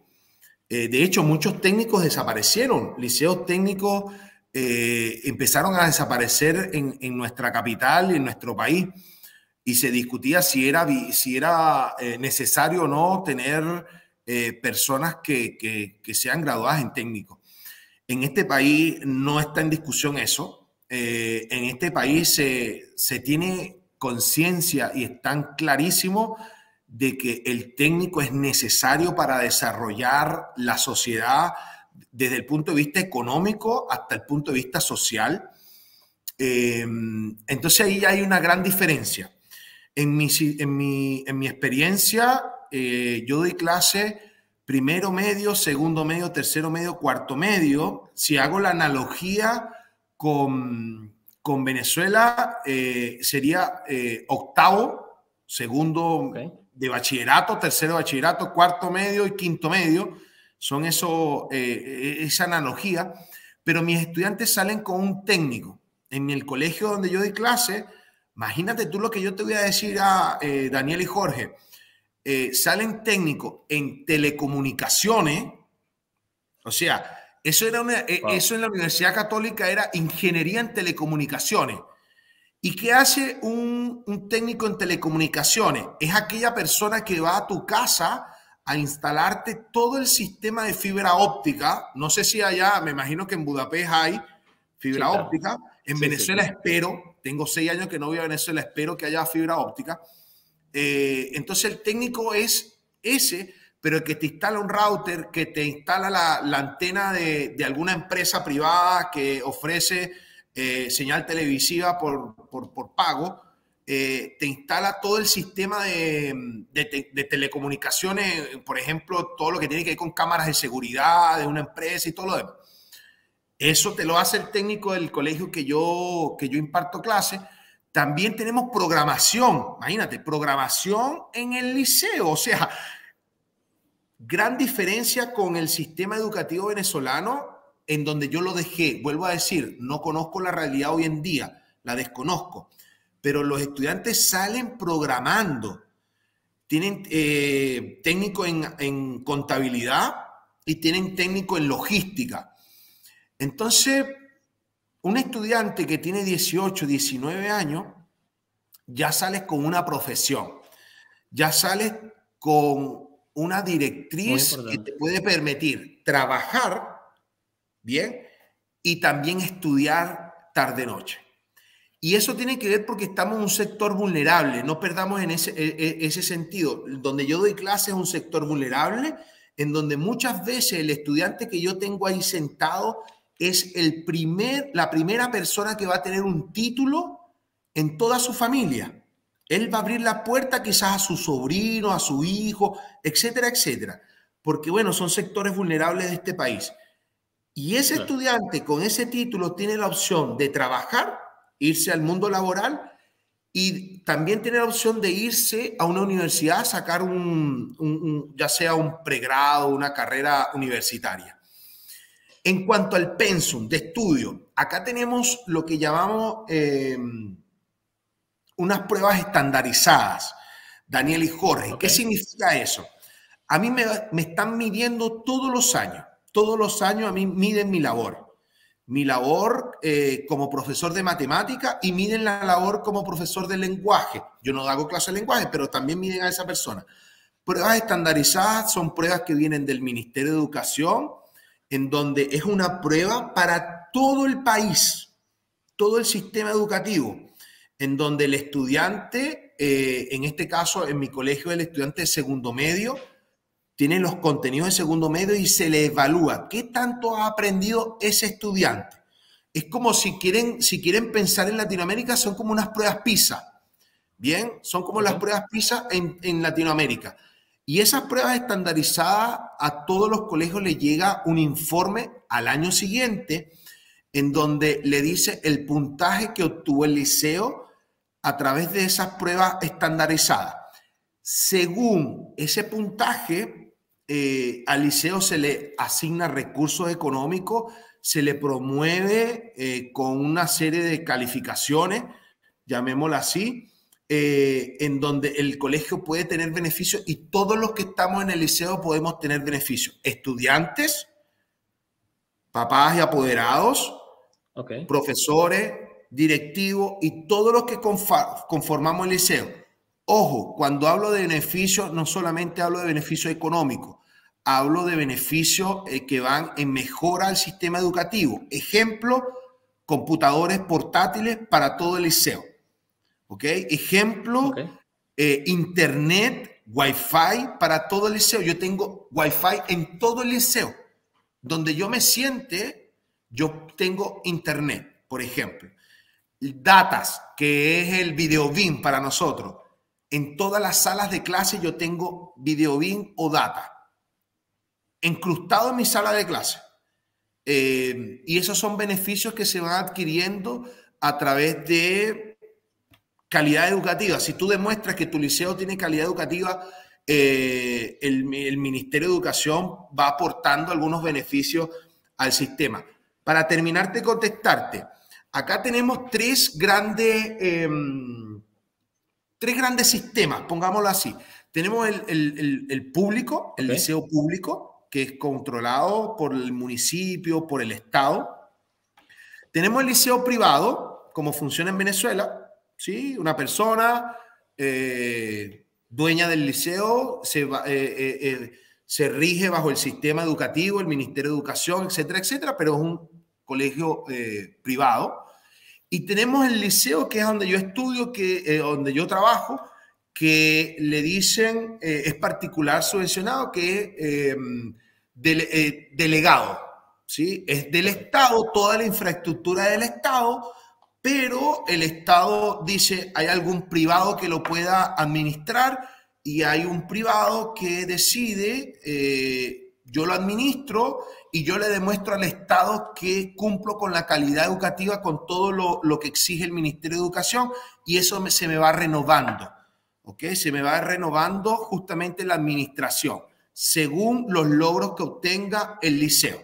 Speaker 2: Eh, de hecho, muchos técnicos desaparecieron. Liceos técnicos eh, empezaron a desaparecer en, nuestra capital y en nuestro país. Y se discutía si era, si era eh, necesario o no tener personas que, que, sean graduadas en técnico. En este país no está en discusión eso. en este país se, se tiene conciencia y están clarísimos de que el técnico es necesario para desarrollar la sociedad desde el punto de vista económico hasta el punto de vista social. Em, entonces ahí hay una gran diferencia. En mi, en mi, experiencia, eh, yo doy clase primero medio, segundo medio, tercero medio, cuarto medio. Si hago la analogía con, Venezuela, eh, sería eh, octavo, segundo de bachillerato, tercero bachillerato, cuarto medio y quinto medio. Son eso, eh, esa analogía. Pero mis estudiantes salen con un técnico. En el colegio donde yo doy clase, imagínate tú lo que yo te voy a decir a eh, Daniel y Jorge. Eh, salen técnicos en telecomunicaciones. O sea, eso, era una, eso en la Universidad Católica era ingeniería en telecomunicaciones. ¿Y qué hace un, técnico en telecomunicaciones? Es aquella persona que va a tu casa a instalarte todo el sistema de fibra óptica. No sé si allá, me imagino que en Budapest hay fibra óptica. En Venezuela espero, tengo seis años que no voy a Venezuela, espero que haya fibra óptica. Eh, entonces el técnico es ese, pero el que te instala un router, que te instala la, antena de, de, alguna empresa privada que ofrece eh, señal televisiva por, por, pago, eh, te instala todo el sistema de, de, telecomunicaciones, por ejemplo, todo lo que tiene que ver con cámaras de seguridad de una empresa y todo lo demás. Eso te lo hace el técnico del colegio que yo, que yo imparto clase. También tenemos programación, imagínate, programación en el liceo, o sea, gran diferencia con el sistema educativo venezolano en donde yo lo dejé. Vuelvo a decir, no conozco la realidad hoy en día, la desconozco, pero los estudiantes salen programando. Tienen eh, técnico en, en contabilidad y tienen técnico en logística. Entonces, un estudiante que tiene 18, 19 años, ya sales con una profesión, ya sales con una directriz que te puede permitir trabajar bien y también estudiar tarde-noche. Y eso tiene que ver porque estamos en un sector vulnerable, no perdamos en ese, e, e, ese sentido. Donde yo doy clases es un sector vulnerable, en donde muchas veces el estudiante que yo tengo ahí sentado es el primer, la primera persona que va a tener un título en toda su familia. Él va a abrir la puerta quizás a su sobrino, a su hijo, etcétera, etcétera. Porque, bueno, son sectores vulnerables de este país. Y ese estudiante con ese título tiene la opción de trabajar, irse al mundo laboral y también tiene la opción de irse a una universidad, sacar un, ya sea un pregrado, una carrera universitaria. En cuanto al pensum de estudio, acá tenemos lo que llamamos em, unas pruebas estandarizadas. Daniel y Jorge, ¿qué significa eso? A mí me, están midiendo todos los años, todos los años a mí miden mi labor. Mi labor eh, como profesor de matemática y miden la labor como profesor de lenguaje. Yo no hago clase de lenguaje, pero también miden a esa persona. Pruebas estandarizadas son pruebas que vienen del Ministerio de Educación, en donde es una prueba para todo el país, todo el sistema educativo, en donde el estudiante, eh, en este caso en mi colegio el estudiante de segundo medio, tiene los contenidos de segundo medio y se le evalúa qué tanto ha aprendido ese estudiante. Es como si quieren, si quieren pensar en Latinoamérica, son como unas pruebas PISA. Bien, son como las pruebas PISA en, en Latinoamérica. Y esas pruebas estandarizadas a todos los colegios les llega un informe al año siguiente en donde le dice el puntaje que obtuvo el liceo a través de esas pruebas estandarizadas. Según ese puntaje, eh, al liceo se le asigna recursos económicos, se le promueve eh, con una serie de calificaciones, llamémosla así, eh, en donde el colegio puede tener beneficios y todos los que estamos en el liceo podemos tener beneficios. Estudiantes, papás y apoderados, profesores, directivos y todos los que conformamos el liceo. Ojo, cuando hablo de beneficios, no solamente hablo de beneficios económicos, hablo de beneficios eh, que van en mejora al sistema educativo. Ejemplo, computadores portátiles para todo el liceo. ¿Ok? Ejemplo, eh, internet, wifi para todo el liceo. Yo tengo wifi en todo el liceo. Donde yo me siente, yo tengo internet, por ejemplo. Datas, que es el video BIM para nosotros. En todas las salas de clase yo tengo video BIM o data. Incrustado en mi sala de clase. Eh, y esos son beneficios que se van adquiriendo a través de calidad educativa. Si tú demuestras que tu liceo tiene calidad educativa, eh, el, Ministerio de Educación va aportando algunos beneficios al sistema. Para terminar de contestarte, acá tenemos tres grandes, em, tres grandes sistemas, pongámoslo así. Tenemos el, público, el liceo público, que es controlado por el municipio, por el Estado. Tenemos el liceo privado, como funciona en Venezuela, ¿sí? Una persona eh, dueña del liceo se, eh, eh, se rige bajo el sistema educativo, el Ministerio de Educación, etcétera, etcétera, pero es un colegio privado. Y tenemos el liceo, que es donde yo estudio, que, donde yo trabajo, que le dicen, es particular subvencionado, que es delegado. ¿sí? Es del Estado, toda la infraestructura del Estado, pero el Estado dice, hay algún privado que lo pueda administrar y hay un privado que decide eh, yo lo administro y yo le demuestro al Estado que cumplo con la calidad educativa, con todo lo, que exige el Ministerio de Educación y eso se me va renovando. ¿Ok? Se me va renovando justamente la administración según los logros que obtenga el liceo.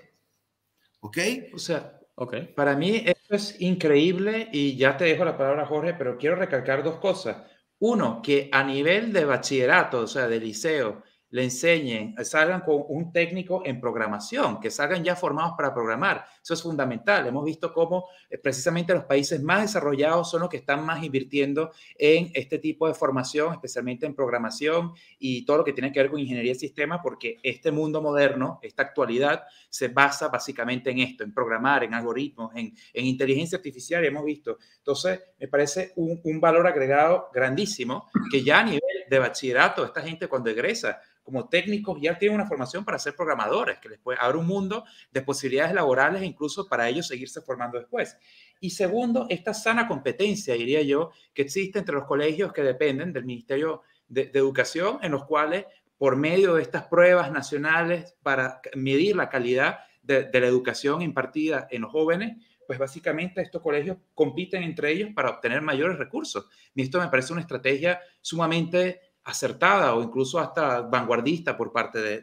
Speaker 2: ¿Ok?
Speaker 3: O sea, okay. para mí esto es increíble y ya te dejo la palabra, Jorge, pero quiero recalcar dos cosas. Uno, que a nivel de bachillerato, o sea, de liceo, le enseñen, salgan con un técnico en programación, que salgan ya formados para programar. Eso es fundamental. Hemos visto cómo eh, precisamente los países más desarrollados son los que están más invirtiendo en este tipo de formación, especialmente en programación y todo lo que tiene que ver con ingeniería de sistemas, porque este mundo moderno, esta actualidad, se basa básicamente en esto, en programar, en algoritmos, en, inteligencia artificial, hemos visto. Entonces, me parece un, un valor agregado grandísimo que ya a nivel de bachillerato, esta gente cuando egresa, como técnicos ya tienen una formación para ser programadores, que les puede abrir un mundo de posibilidades laborales e incluso para ellos seguirse formando después. Y segundo, esta sana competencia, diría yo, que existe entre los colegios que dependen del Ministerio de, Educación, en los cuales, por medio de estas pruebas nacionales para medir la calidad de, de la educación impartida en los jóvenes, pues básicamente estos colegios compiten entre ellos para obtener mayores recursos. Y esto me parece una estrategia sumamente acertada o incluso hasta vanguardista por parte de,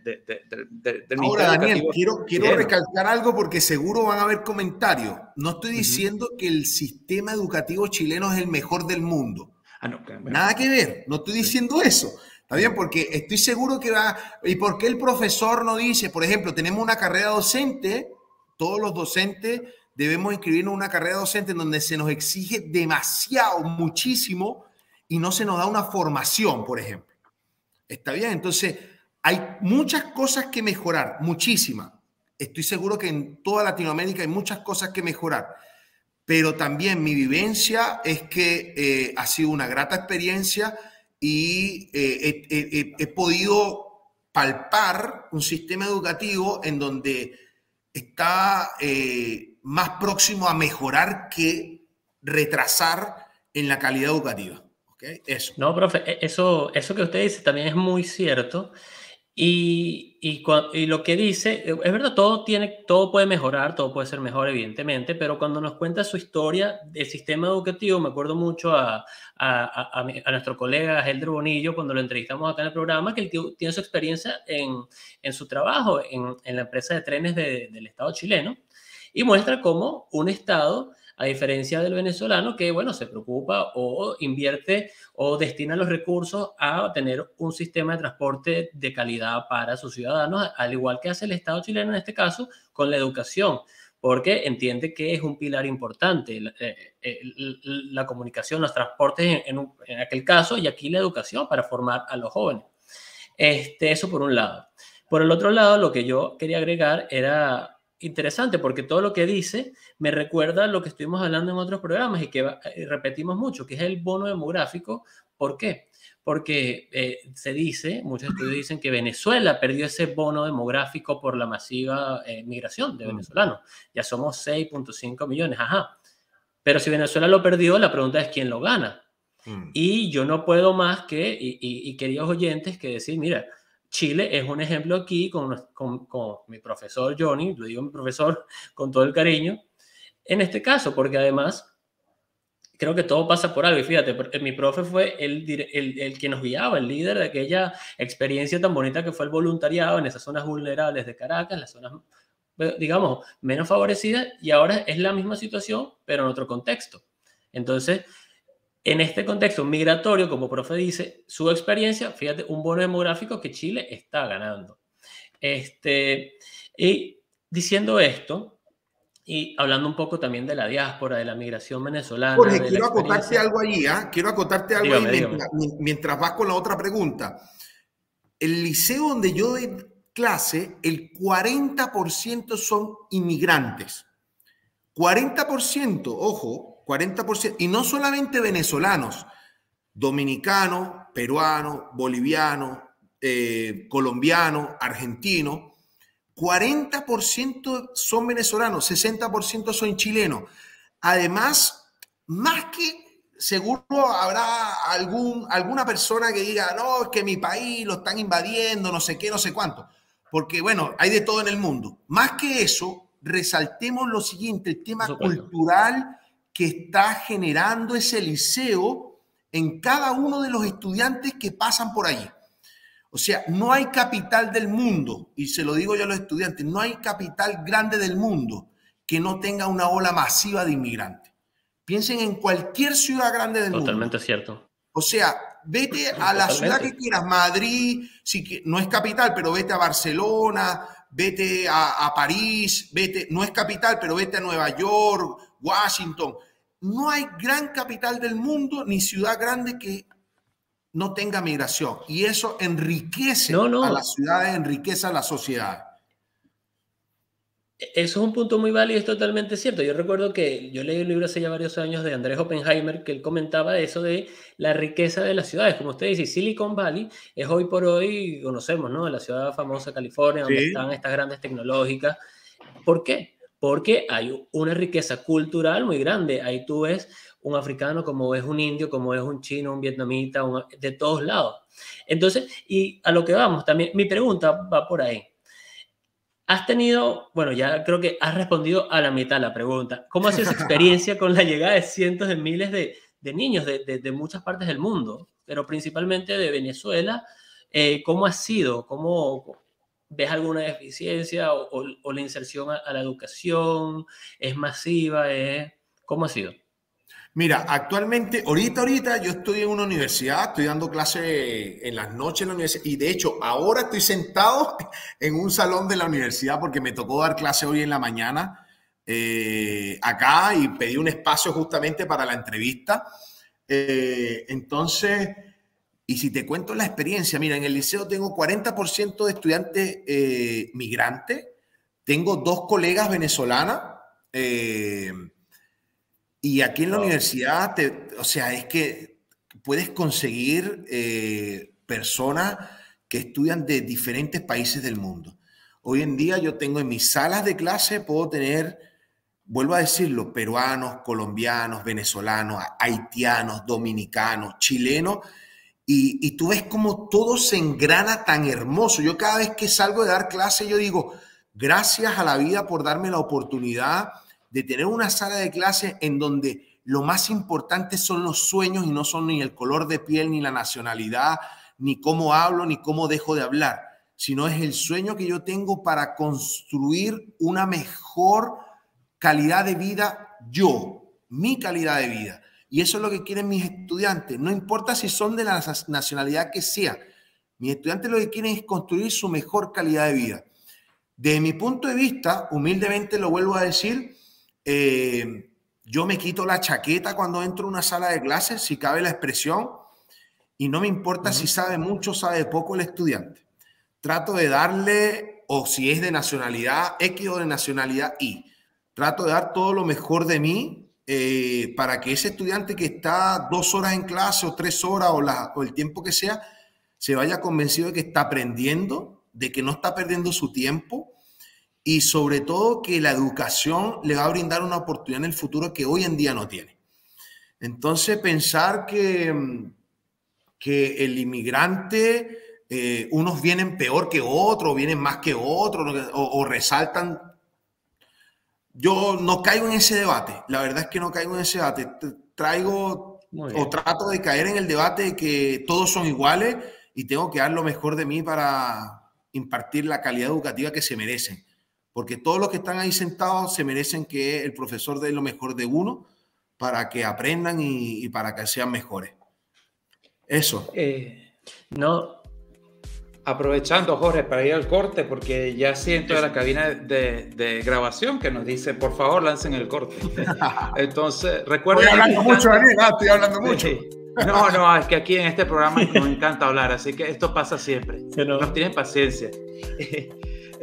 Speaker 3: del
Speaker 2: Ahora, Daniel, quiero, quiero recalcar algo porque seguro van a haber comentarios. No estoy diciendo que el sistema educativo chileno es el mejor del mundo. Ah, no, Nada que ver, no estoy diciendo eso. Está bien, porque estoy seguro que va. ¿Y por qué el profesor no dice, por ejemplo, tenemos una carrera docente, todos los docentes debemos inscribirnos en una carrera docente en donde se nos exige demasiado, muchísimo, y no se nos da una formación, por ejemplo. ¿Está bien? Entonces, hay muchas cosas que mejorar, muchísimas. Estoy seguro que en toda Latinoamérica hay muchas cosas que mejorar, pero también mi vivencia es que eh, ha sido una grata experiencia y eh, he, podido palpar un sistema educativo en donde está eh, más próximo a mejorar que retrasar en la calidad educativa.
Speaker 1: Eso. No, profe, e, eso, eso que usted dice también es muy cierto. Y, y, y, lo que dice, eh, es verdad, todo, tiene, todo puede mejorar, todo puede ser mejor, evidentemente, pero cuando nos cuenta su historia del sistema educativo, me acuerdo mucho a, a, a, nuestro colega Helder Bonillo, cuando lo entrevistamos acá en el programa, que él tiene su experiencia en, en su trabajo en, en, la empresa de trenes del Estado chileno, y muestra cómo un Estado a diferencia del venezolano que, bueno, se preocupa o invierte o destina los recursos a tener un sistema de transporte de calidad para sus ciudadanos, al igual que hace el Estado chileno en este caso con la educación porque entiende que es un pilar importante, la, eh, eh, comunicación, los transportes en, en, aquel caso y aquí la educación para formar a los jóvenes. Este, eso por un lado. Por el otro lado, lo que yo quería agregar era interesante porque todo lo que dice me recuerda lo que estuvimos hablando en otros programas y que eh, repetimos mucho, que es el bono demográfico. ¿Por qué? Porque eh, se dice, muchos estudios dicen que Venezuela perdió ese bono demográfico por la masiva eh, migración de mm. venezolanos. Ya somos 6.5 millones, ajá. Pero si Venezuela lo perdió, la pregunta es quién lo gana. Mm. Y yo no puedo más que, y, y queridos oyentes, que decir, mira, Chile es un ejemplo aquí con, mi profesor Johnny, lo digo mi profesor con todo el cariño, en este caso, porque además creo que todo pasa por algo. Y fíjate, porque mi profe fue el, el, el, que nos guiaba, el líder de aquella experiencia tan bonita que fue el voluntariado en esas zonas vulnerables de Caracas, las zonas, digamos, menos favorecidas, y ahora es la misma situación, pero en otro contexto. Entonces, en este contexto migratorio, como profe dice, su experiencia, fíjate, un bono demográfico que Chile está ganando. Este, y diciendo esto, y hablando un poco también de la diáspora, de la migración venezolana.
Speaker 2: Jorge, quiero acotarte algo allí, ¿ah? Quiero acotarte algo mientras, vas con la otra pregunta. El liceo donde yo doy clase, el 40% son inmigrantes. 40%, ojo, 40%, y no solamente venezolanos, dominicanos, peruanos, bolivianos, eh, colombianos, argentinos, 40% son venezolanos, 60% son chilenos. Además, más que seguro habrá algún, alguna persona que diga, no, es que mi país lo están invadiendo, no sé qué, no sé cuánto. porque bueno, hay de todo en el mundo. Más que eso, resaltemos lo siguiente, el tema cultural que está generando ese liceo en cada uno de los estudiantes que pasan por allí. O sea, no hay capital del mundo, y se lo digo yo a los estudiantes, no hay capital grande del mundo que no tenga una ola masiva de inmigrantes. Piensen en cualquier ciudad grande del
Speaker 1: mundo. Totalmente cierto.
Speaker 2: O sea, vete a la ciudad que quieras, Madrid, si, no es capital, pero vete a Barcelona, vete a, París, vete, no es capital, pero vete a Nueva York, Washington. No hay gran capital del mundo ni ciudad grande que no tenga migración. Y eso enriquece a las ciudades, enriquece a la sociedad.
Speaker 1: Eso es un punto muy válido y es totalmente cierto. Yo recuerdo que yo leí un libro hace ya varios años de Andrés Oppenheimer que él comentaba eso de la riqueza de las ciudades. Como usted dice, Silicon Valley es hoy por hoy, conocemos, ¿no? La ciudad famosa California, donde están estas grandes tecnológicas. ¿Por qué? Porque hay una riqueza cultural muy grande. Ahí tú ves un africano, como ves un indio, como ves un chino, un vietnamita, de todos lados. Entonces, y a lo que vamos, también mi pregunta va por ahí. Has tenido, bueno, ya creo que has respondido a la mitad de la pregunta. ¿Cómo ha sido esa experiencia con la llegada de cientos de miles de, niños de, muchas partes del mundo, pero principalmente de Venezuela? Eh, ¿Cómo ha sido? ¿Cómo ves alguna deficiencia o, la inserción a, la educación es masiva? ¿Cómo ha sido?
Speaker 2: Mira, actualmente, ahorita, ahorita yo estoy en una universidad, estoy dando clase en las noches en la universidad y de hecho ahora estoy sentado en un salón de la universidad porque me tocó dar clase hoy en la mañana eh, acá y pedí un espacio justamente para la entrevista. Eh, entonces, y si te cuento la experiencia, mira, en el liceo tengo 40% de estudiantes eh, migrantes, tengo dos colegas venezolanas. Y aquí en la universidad, o sea, es que puedes conseguir eh, personas que estudian de diferentes países del mundo. Hoy en día yo tengo en mis salas de clase, puedo tener, vuelvo a decirlo, peruanos, colombianos, venezolanos, haitianos, dominicanos, chilenos, y, tú ves como todo se engrana tan hermoso. Yo cada vez que salgo de dar clase, yo digo, gracias a la vida por darme la oportunidad de tener una sala de clase en donde lo más importante son los sueños y no son ni el color de piel, ni la nacionalidad, ni cómo hablo, ni cómo dejo de hablar, sino es el sueño que yo tengo para construir una mejor calidad de vida yo, mi calidad de vida. Y eso es lo que quieren mis estudiantes, no importa si son de la nacionalidad que sea. Mis estudiantes lo que quieren es construir su mejor calidad de vida. Desde mi punto de vista, humildemente lo vuelvo a decir, eh, yo me quito la chaqueta cuando entro a una sala de clases, si cabe la expresión, y no me importa si sabe mucho o sabe poco el estudiante. Trato de darle, o si es de nacionalidad X o de nacionalidad Y, trato de dar todo lo mejor de mí eh, para que ese estudiante que está dos horas en clase o tres horas o, el tiempo que sea, se vaya convencido de que está aprendiendo, de que no está perdiendo su tiempo y sobre todo que la educación le va a brindar una oportunidad en el futuro que hoy en día no tiene. Entonces, pensar que, que el inmigrante, eh, unos vienen peor que otros, vienen más que otros, o, resaltan. Yo no caigo en ese debate, la verdad es que no caigo en ese debate. Traigo o trato de caer en el debate de que todos son iguales y tengo que dar lo mejor de mí para impartir la calidad educativa que se merecen porque todos los que están ahí sentados se merecen que el profesor dé lo mejor de uno para que aprendan y, para que sean mejores. Eso.
Speaker 3: Eh, no. Aprovechando, Jorge, para ir al corte, porque ya siento de la cabina de, grabación que nos dice, por favor, lancen el corte. Entonces, recuerden...
Speaker 2: Estoy hablando mucho, Daniel, ah, estoy hablando mucho.
Speaker 3: No, no, es que aquí en este programa nos encanta hablar, así que esto pasa siempre. Nos tienen paciencia.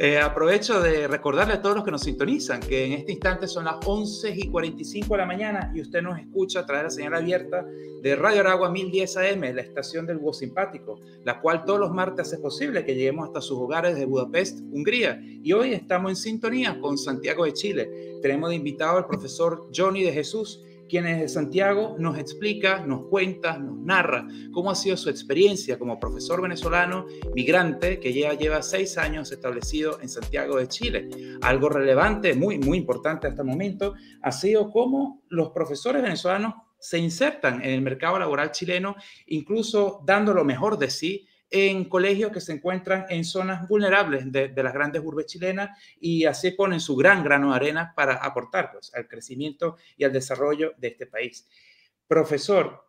Speaker 3: Eh, aprovecho de recordarle a todos los que nos sintonizan que en este instante son las 11 y 45 de la mañana y usted nos escucha a través de la señal abierta de Radio Aragua 1010 AM, la estación del Búho Simpático, la cual todos los martes hace posible que lleguemos hasta sus hogares de Budapest, Hungría. Y hoy estamos en sintonía con Santiago de Chile. Tenemos de invitado al profesor Johnny de Jesús, quien es de Santiago nos explica, nos cuenta, nos narra cómo ha sido su experiencia como profesor venezolano migrante que ya lleva seis años establecido en Santiago de Chile. Algo relevante, muy, muy importante hasta el momento, ha sido cómo los profesores venezolanos se insertan en el mercado laboral chileno, incluso dando lo mejor de sí en colegios que se encuentran en zonas vulnerables de, las grandes urbes chilenas y así ponen su gran grano de arena para aportar pues, al crecimiento y al desarrollo de este país. Profesor,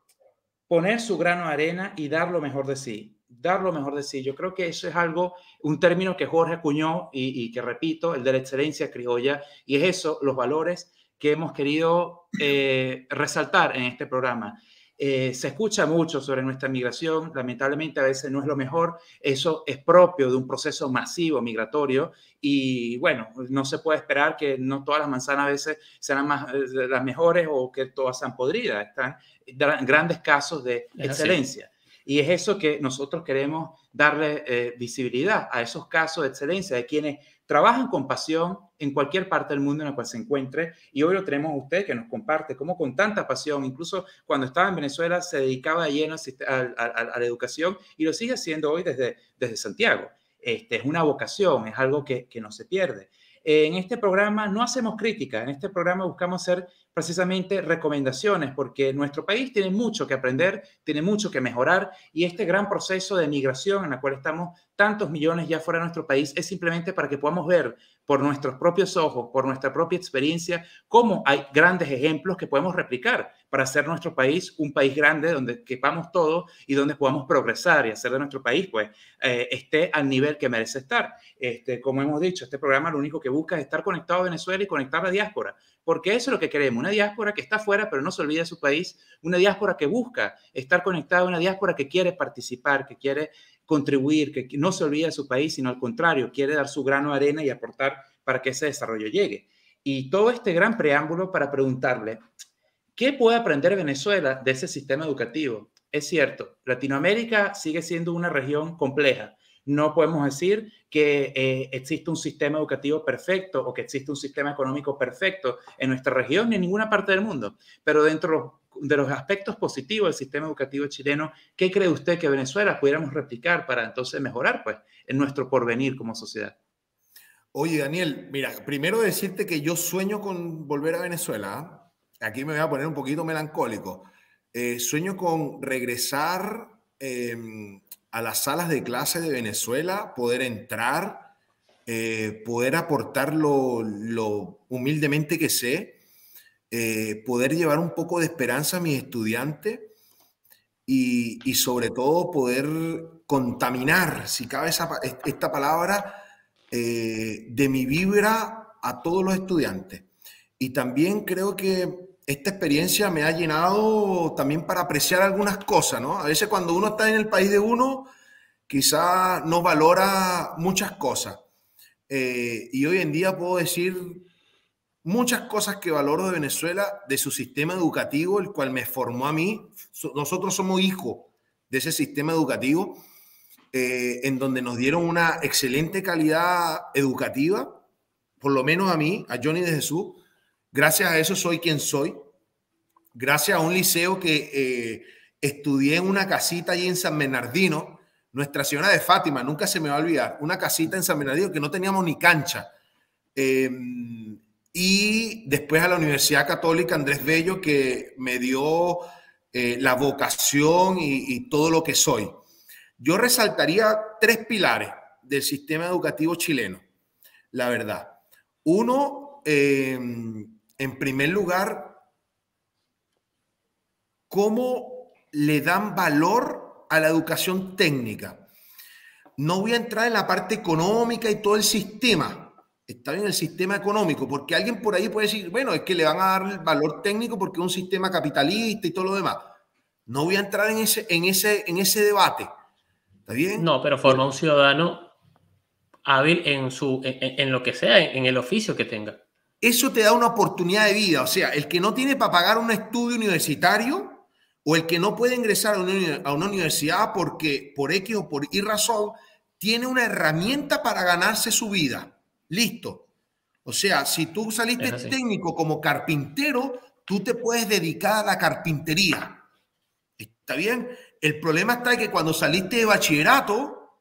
Speaker 3: poner su grano de arena y dar lo mejor de sí, dar lo mejor de sí. Yo creo que eso es algo, un término que Jorge acuñó y, que repito, el de la excelencia criolla, y es eso, los valores que hemos querido eh, resaltar en este programa. Eh, se escucha mucho sobre nuestra migración, lamentablemente a veces no es lo mejor, eso es propio de un proceso masivo migratorio y bueno, no se puede esperar que no todas las manzanas a veces sean más, eh, las mejores o que todas sean podridas, están grandes casos de excelencia. Y es eso que nosotros queremos darle visibilidad a esos casos de excelencia de quienes trabajan con pasión en cualquier parte del mundo en la cual se encuentre. Y hoy lo tenemos a usted que nos comparte cómo con tanta pasión, incluso cuando estaba en Venezuela, se dedicaba de lleno a, la educación y lo sigue haciendo hoy desde, desde Santiago. Este, es una vocación, es algo que, que no se pierde. En este programa no hacemos crítica, en este programa buscamos hacer precisamente recomendaciones, porque nuestro país tiene mucho que aprender, tiene mucho que mejorar y este gran proceso de migración en el cual estamos tantos millones ya fuera de nuestro país es simplemente para que podamos ver por nuestros propios ojos, por nuestra propia experiencia, cómo hay grandes ejemplos que podemos replicar para hacer nuestro país un país grande donde quepamos todos y donde podamos progresar y hacer de nuestro país pues eh, esté al nivel que merece estar. Este, como hemos dicho, este programa lo único que busca es estar conectado a Venezuela y conectar la diáspora, porque eso es lo que queremos, una diáspora que está fuera pero no se olvida de su país, una diáspora que busca estar conectada, una diáspora que quiere participar, que quiere contribuir, que no se olvide de su país, sino al contrario, quiere dar su grano de arena y aportar para que ese desarrollo llegue. Y todo este gran preámbulo para preguntarle, ¿qué puede aprender Venezuela de ese sistema educativo? Es cierto, Latinoamérica sigue siendo una región compleja. No podemos decir que eh, existe un sistema educativo perfecto o que existe un sistema económico perfecto en nuestra región ni en ninguna parte del mundo, pero dentro de los aspectos positivos del sistema educativo chileno, ¿qué cree usted que Venezuela pudiéramos replicar para entonces mejorar pues, en nuestro porvenir como sociedad?
Speaker 2: Oye, Daniel, mira, primero decirte que yo sueño con volver a Venezuela. ¿ah? Aquí me voy a poner un poquito melancólico. Eh, sueño con regresar em, a las salas de clase de Venezuela, poder entrar, eh, poder aportar lo, lo humildemente que sé eh, poder llevar un poco de esperanza a mis estudiantes y, y sobre todo poder contaminar, si cabe esa, esta palabra, eh, de mi vibra a todos los estudiantes. Y también creo que esta experiencia me ha llenado también para apreciar algunas cosas, ¿no? A veces cuando uno está en el país de uno, quizá no valora muchas cosas. Eh, y hoy en día puedo decir muchas cosas que valoro de Venezuela, de su sistema educativo, el cual me formó a mí. Nosotros somos hijos de ese sistema educativo, eh, en donde nos dieron una excelente calidad educativa, por lo menos a mí, a Johnny de Jesús. Gracias a eso soy quien soy. Gracias a un liceo que eh, estudié en una casita allí en San Bernardino, Nuestra Señora de Fátima, nunca se me va a olvidar, una casita en San Bernardino que no teníamos ni cancha. Eh, y después a la Universidad Católica Andrés Bello, que me dio eh, la vocación y, todo lo que soy. Yo resaltaría tres pilares del sistema educativo chileno, la verdad. Uno, em, en primer lugar, cómo le dan valor a la educación técnica. No voy a entrar en la parte económica y todo el sistema, está bien el sistema económico, porque alguien por ahí puede decir, bueno, es que le van a dar valor técnico porque es un sistema capitalista y todo lo demás. No voy a entrar en ese, en ese, en ese debate. ¿Está bien?
Speaker 1: No, pero forma un ciudadano hábil en, su, en, lo que sea, en, el oficio que tenga.
Speaker 2: Eso te da una oportunidad de vida. O sea, el que no tiene para pagar un estudio universitario o el que no puede ingresar a una, a una universidad porque por X o por Y razón, tiene una herramienta para ganarse su vida. Listo. O sea, si tú saliste técnico como carpintero, tú te puedes dedicar a la carpintería. ¿Está bien? El problema está que cuando saliste de bachillerato,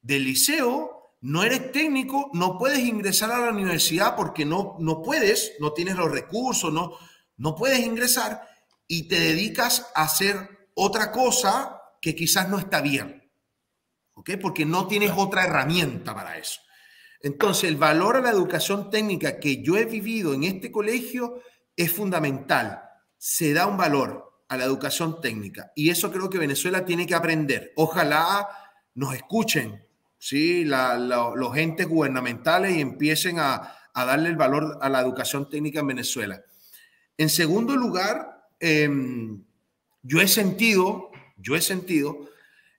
Speaker 2: del liceo, no eres técnico, no puedes ingresar a la universidad porque no, no puedes, no tienes los recursos, no, no puedes ingresar y te dedicas a hacer otra cosa que quizás no está bien. ¿Ok? Porque no tienes otra herramienta para eso. Entonces, el valor a la educación técnica que yo he vivido en este colegio es fundamental. Se da un valor a la educación técnica y eso creo que Venezuela tiene que aprender. Ojalá nos escuchen, ¿sí? los entes gubernamentales y empiecen a, darle el valor a la educación técnica en Venezuela. En segundo lugar, em, yo he sentido, yo he sentido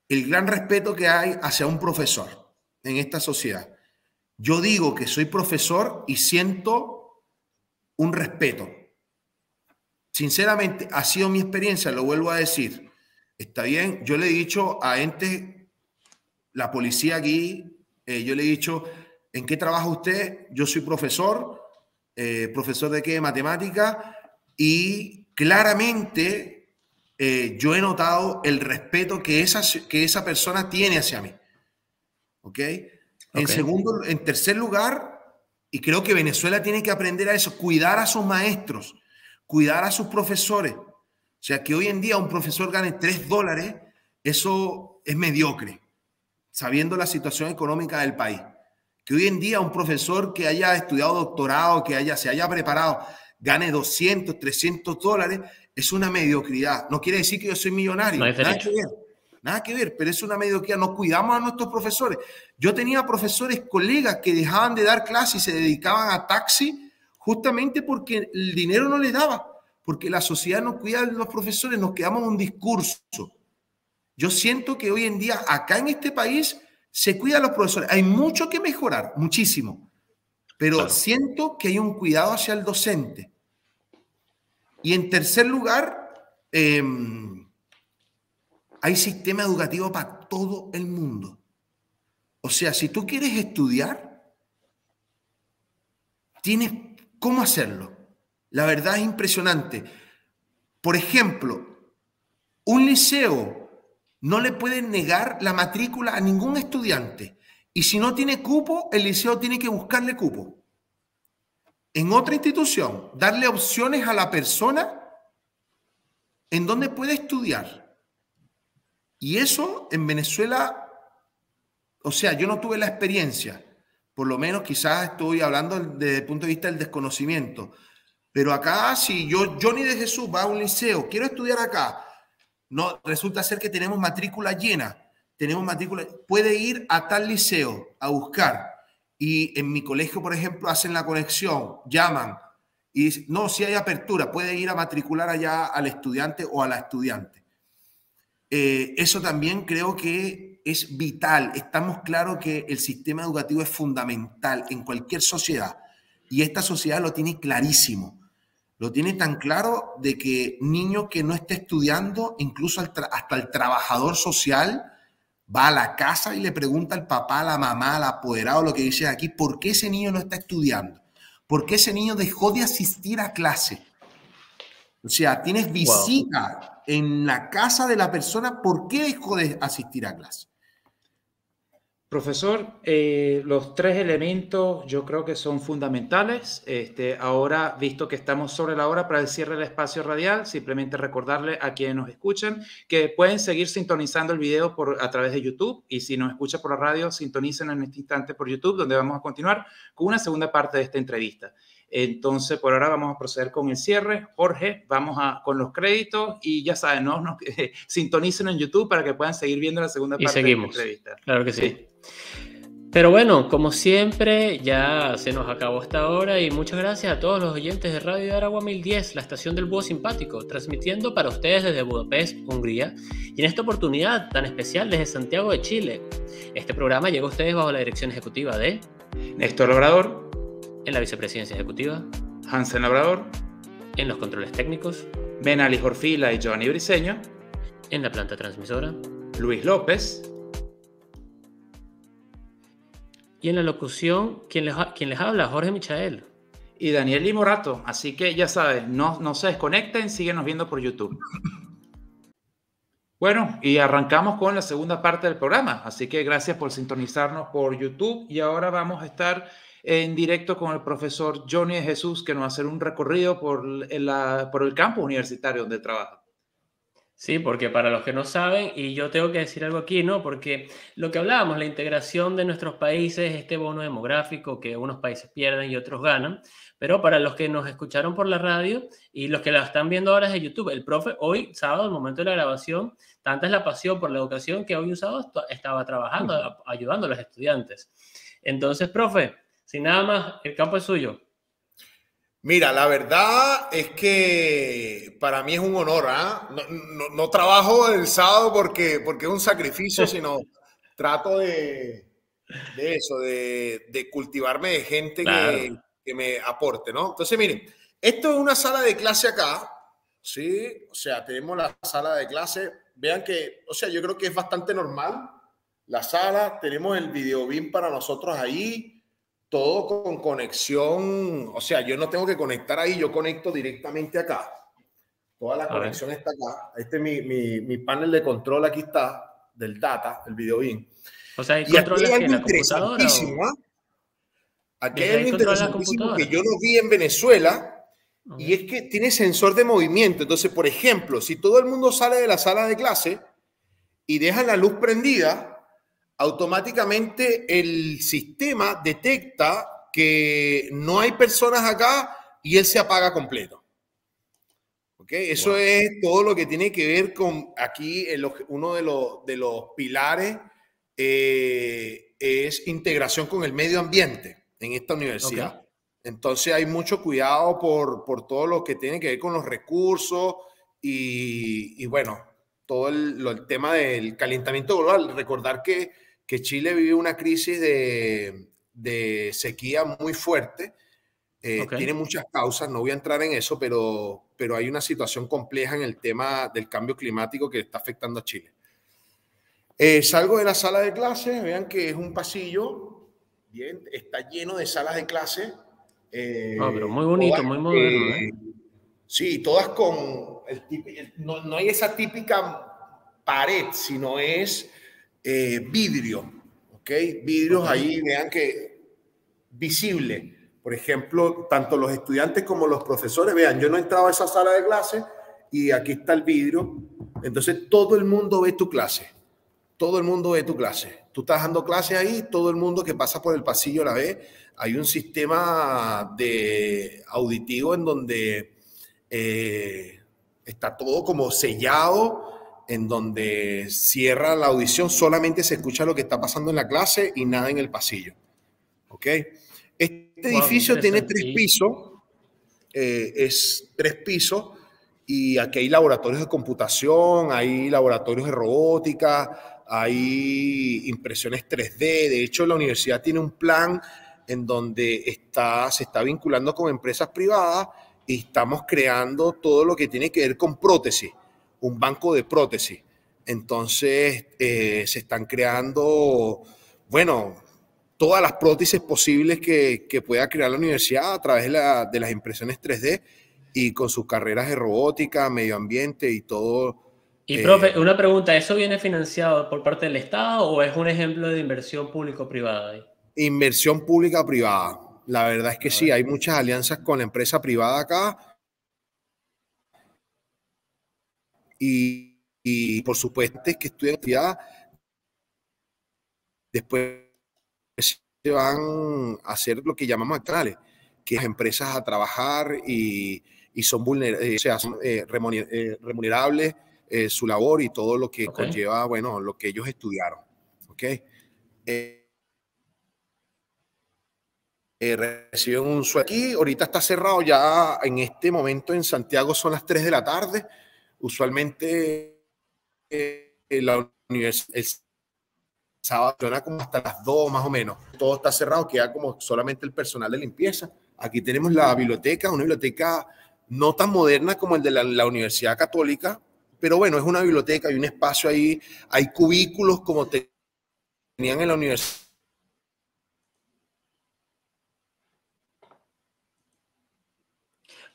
Speaker 2: el gran respeto que hay hacia un profesor en esta sociedad. Yo digo que soy profesor y siento un respeto. Sinceramente, ha sido mi experiencia, lo vuelvo a decir. Está bien, yo le he dicho a entes, la policía aquí, eh, yo le he dicho, ¿en qué trabaja usted? Yo soy profesor, eh, profesor de qué? De matemática, y claramente eh, yo he notado el respeto que esa, que esa persona tiene hacia mí. ¿Ok? En segundo, en tercer lugar, y creo que Venezuela tiene que aprender a eso, cuidar a sus maestros, cuidar a sus profesores. O sea, que hoy en día un profesor gane tres dólares, eso es mediocre, sabiendo la situación económica del país. Que hoy en día un profesor que haya estudiado doctorado, que haya, se haya preparado, gane 200, 300 dólares, es una mediocridad. No quiere decir que yo soy millonario. nada que ver. Nada que ver, pero es una mediocridad. No cuidamos a nuestros profesores. Yo tenía profesores, colegas que dejaban de dar clases y se dedicaban a taxi justamente porque el dinero no les daba, porque la sociedad no cuida a los profesores, nos quedamos en un discurso. Yo siento que hoy en día acá en este país se cuida a los profesores. Hay mucho que mejorar, muchísimo, pero siento que hay un cuidado hacia el docente. Y en tercer lugar, eh, hay sistema educativo para todo el mundo. O sea, si tú quieres estudiar, tienes cómo hacerlo. La verdad es impresionante. Por ejemplo, un liceo no le puede negar la matrícula a ningún estudiante. Y si no tiene cupo, el liceo tiene que buscarle cupo. En otra institución, darle opciones a la persona en donde puede estudiar. Y eso en Venezuela, o sea, yo no tuve la experiencia, por lo menos quizás estoy hablando desde el punto de vista del desconocimiento, pero acá si yo, Johnny de Jesús, va a un liceo, quiero estudiar acá, no, resulta ser que tenemos matrícula llena, tenemos matrícula, puede ir a tal liceo a buscar. Y en mi colegio, por ejemplo, hacen la conexión, llaman y dicen, no, si hay apertura, puede ir a matricular allá al estudiante o a la estudiante. Eh, eso también creo que es vital. Estamos claros que el sistema educativo es fundamental en cualquier sociedad y esta sociedad lo tiene clarísimo. Lo tiene tan claro de que niño que no esté estudiando, incluso hasta el trabajador social, va a la casa y le pregunta al papá, a la mamá, al apoderado, lo que dice aquí, ¿por qué ese niño no está estudiando? ¿Por qué ese niño dejó de asistir a clase? O sea, tienes visita en la casa de la persona, ¿por qué dejó de asistir a clase?
Speaker 3: Profesor, eh, los tres elementos yo creo que son fundamentales. Este, ahora, visto que estamos sobre la hora para el cierre del espacio radial, simplemente recordarle a quienes nos escuchan que pueden seguir sintonizando el video por, a través de YouTube y si nos escucha por la radio, sintonicen en este instante por YouTube, donde vamos a continuar con una segunda parte de esta entrevista. Entonces, por ahora vamos a proceder con el cierre. Jorge, vamos a, con los créditos y ya saben, ¿no? Nos, sintonicen en YouTube para que puedan seguir viendo la segunda parte
Speaker 1: de la entrevista. Claro que sí. Pero bueno, como siempre, ya se nos acabó esta hora y muchas gracias a todos los oyentes de Radio de Aragua 1010, la estación del búho simpático, transmitiendo para ustedes desde Budapest, Hungría, y en esta oportunidad tan especial desde Santiago de Chile. Este programa llega a ustedes bajo la dirección ejecutiva de
Speaker 3: Néstor Labrador,
Speaker 1: en la vicepresidencia ejecutiva,
Speaker 3: Hansen Labrador,
Speaker 1: en los controles técnicos,
Speaker 3: Ali Jorfila y Johnny Briseño,
Speaker 1: en la planta transmisora,
Speaker 3: Luis López,
Speaker 1: y en la locución, quien les, quien les habla, Jorge Michael.
Speaker 3: y Daniel Limorato. Así que ya sabes, no, no se desconecten, síguenos viendo por YouTube. Bueno, y arrancamos con la segunda parte del programa. Así que gracias por sintonizarnos por YouTube. Y ahora vamos a estar en directo con el profesor Johnny Jesús, que nos va a hacer un recorrido por, por el campo universitario donde trabaja.
Speaker 1: Sí, porque para los que no saben, y yo tengo que decir algo aquí, ¿no? Porque lo que hablábamos, la integración de nuestros países, este bono demográfico que unos países pierden y otros ganan, pero para los que nos escucharon por la radio y los que la están viendo ahora desde YouTube, el profe hoy, sábado, el momento de la grabación, tanta es la pasión por la educación que hoy un sábado estaba trabajando, ayudando a los estudiantes. Entonces, profe, sin nada más, el campo es suyo.
Speaker 2: Mira, la verdad es que para mí es un honor. ¿ah? No, trabajo el sábado porque, porque es un sacrificio, sino trato de, eso, de, cultivarme de gente que, que, me aporte, ¿no? Entonces, miren, esto es una sala de clase acá, ¿sí? O sea, tenemos la sala de clase. Vean que, o sea, yo creo que es bastante normal la sala. Tenemos el video BIM para nosotros ahí todo con conexión, o sea, yo no tengo que conectar ahí, yo conecto directamente acá. Toda la conexión está acá. Este es mi, mi, mi, panel de control, aquí está, del data, el video bien.
Speaker 1: O sea, hay control en la computadora.
Speaker 2: ¿ah? Aquí hay algo interesantísimo que yo no vi en Venezuela, y es que tiene sensor de movimiento. Entonces, por ejemplo, si todo el mundo sale de la sala de clase y deja la luz prendida, automáticamente el sistema detecta que no hay personas acá y él se apaga completo. ¿Ok? Eso es todo lo que tiene que ver con aquí, uno de los, de los pilares eh, es integración con el medio ambiente en esta universidad. Entonces hay mucho cuidado por, por, todo lo que tiene que ver con los recursos y, y bueno, todo el, el, tema del calentamiento global. Recordar que que Chile vive una crisis de, sequía muy fuerte. Eh, tiene muchas causas, no voy a entrar en eso, pero, pero hay una situación compleja en el tema del cambio climático que está afectando a Chile. Eh, salgo de la sala de clase, vean que es un pasillo, bien, está lleno de salas de clase.
Speaker 1: Eh, ah, pero muy bonito, muy moderno. ¿eh?
Speaker 2: Sí, todas con, no, no, hay esa típica pared, sino es eh, vidrio, ¿ok? Vidrios ahí, vean que visible. Por ejemplo, tanto los estudiantes como los profesores, vean, yo no he entrado a esa sala de clase y aquí está el vidrio. Entonces todo el mundo ve tu clase. Todo el mundo ve tu clase. Tú estás dando clase ahí, todo el mundo que pasa por el pasillo la ve. Hay un sistema de auditivo en donde eh, está todo como sellado en donde cierra la audición, solamente se escucha lo que está pasando en la clase y nada en el pasillo. ¿Ok? Este edificio tiene tres pisos, eh, es tres pisos, y aquí hay laboratorios de computación, hay laboratorios de robótica, hay impresiones 3D. De hecho, la universidad tiene un plan en donde está, se está vinculando con empresas privadas y estamos creando todo lo que tiene que ver con prótesis un banco de prótesis. Entonces, eh, se están creando, bueno, todas las prótesis posibles que, pueda crear la universidad a través de, las impresiones 3D y con sus carreras de robótica, medio ambiente y todo.
Speaker 1: Y, profe, eh, una pregunta, ¿eso viene financiado por parte del Estado o es un ejemplo de inversión público-privada?
Speaker 2: Inversión pública-privada. La verdad es que sí, hay muchas alianzas con la empresa privada acá y, por supuesto que estudian actividad, después se van a hacer lo que llamamos actuales, que las empresas a trabajar y, son, vulnerables, o sea, eh, eh, remunerables eh, su labor y todo lo que conlleva, bueno, lo que ellos estudiaron. ¿Ok? reciben un sueldo aquí, ahorita está cerrado ya en este momento en Santiago son las 3 de la tarde, usualmente eh, la universidad, el sábado suena como hasta las 2 más o menos. Todo está cerrado, queda como solamente el personal de limpieza. Aquí tenemos la biblioteca, una biblioteca no tan moderna como el de la, Universidad Católica, pero bueno, es una biblioteca, hay un espacio ahí, hay cubículos como tenían en la universidad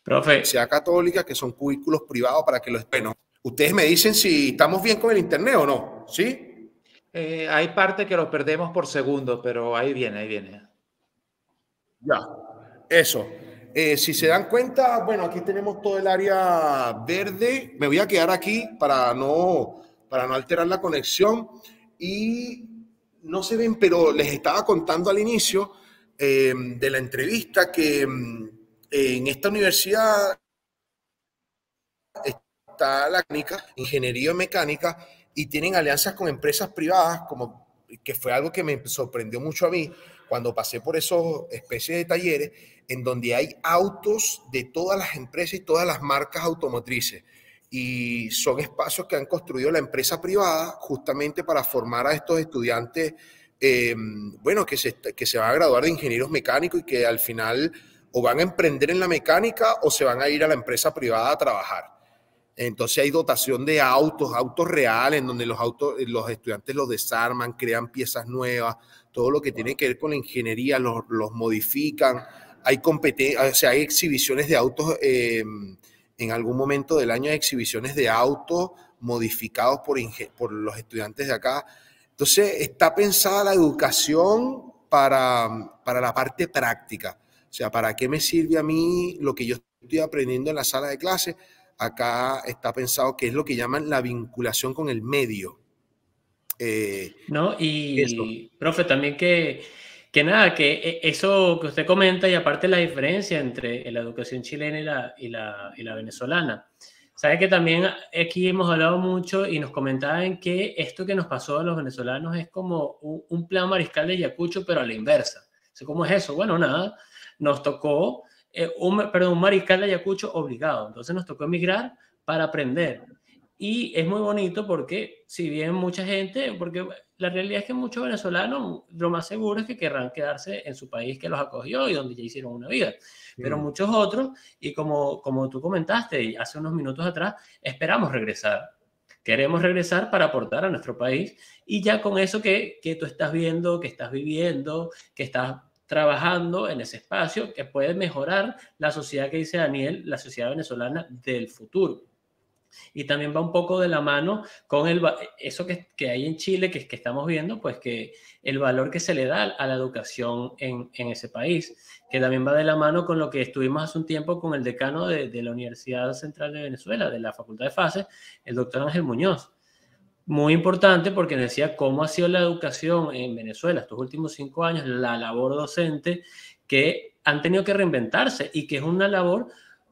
Speaker 2: Universidad Católica, que son cubículos privados para que los... Bueno, ustedes me dicen si estamos bien con el internet o no, ¿sí?
Speaker 3: Eh, hay parte que lo perdemos por segundo, pero ahí viene, ahí viene.
Speaker 2: Ya, eso. Eh, si se dan cuenta, bueno, aquí tenemos todo el área verde. Me voy a quedar aquí para no, para no alterar la conexión. Y no se ven, pero les estaba contando al inicio eh, de la entrevista que mm, en esta universidad está la mecánica, ingeniería mecánica, y tienen alianzas con empresas privadas, como que fue algo que me sorprendió mucho a mí cuando pasé por esas especies de talleres, en donde hay autos de todas las empresas y todas las marcas automotrices. Y son espacios que han construido la empresa privada justamente para formar a estos estudiantes, eh, bueno, que se, que se van a graduar de ingenieros mecánicos y que al final o van a emprender en la mecánica o se van a ir a la empresa privada a trabajar. Entonces hay dotación de autos, autos reales, en donde los, autos, los estudiantes los desarman, crean piezas nuevas, todo lo que tiene que ver con la ingeniería, los, los modifican. Hay, o sea, hay exhibiciones de autos. Eh, en algún momento del año exhibiciones de autos modificados por, por los estudiantes de acá. Entonces, está pensada la educación para, para la parte práctica. O sea, ¿para qué me sirve a mí lo que yo estoy aprendiendo en la sala de clase? Acá está pensado que es lo que llaman la vinculación con el medio.
Speaker 1: Eh, no, y profe, también que que nada, que e, eso que usted comenta y aparte la diferencia entre la educación chilena y la, y la, y la venezolana. Sabe que también aquí hemos hablado mucho y nos comentaban que esto que nos pasó a los venezolanos es como un, plan mariscal de Ayacucho, pero a la inversa. ¿Cómo es eso? Bueno, nada, nos tocó, eh, un, perdón, un mariscal de Ayacucho obligado. Entonces nos tocó emigrar para aprender. Y es muy bonito porque, si bien mucha gente, porque la realidad es que muchos venezolanos lo más seguro es que querrán quedarse en su país que los acogió y donde ya hicieron una vida. Pero muchos otros, y como, como tú comentaste hace unos minutos atrás, esperamos regresar. Queremos regresar para aportar a nuestro país y ya con eso que, que tú estás viendo, que estás viviendo, que estás trabajando en ese espacio, que puede mejorar la sociedad que dice Daniel, la sociedad venezolana del futuro. Y también va un poco de la mano con el, eso que, que hay en Chile, que, que estamos viendo, pues que el valor que se le da a la educación en, en, ese país, que también va de la mano con lo que estuvimos hace un tiempo con el decano de, de la Universidad Central de Venezuela, de la Facultad de Fase, el doctor Ángel Muñoz. Muy importante porque decía cómo ha sido la educación en Venezuela estos últimos cinco años, la labor docente, que han tenido que reinventarse y que es una labor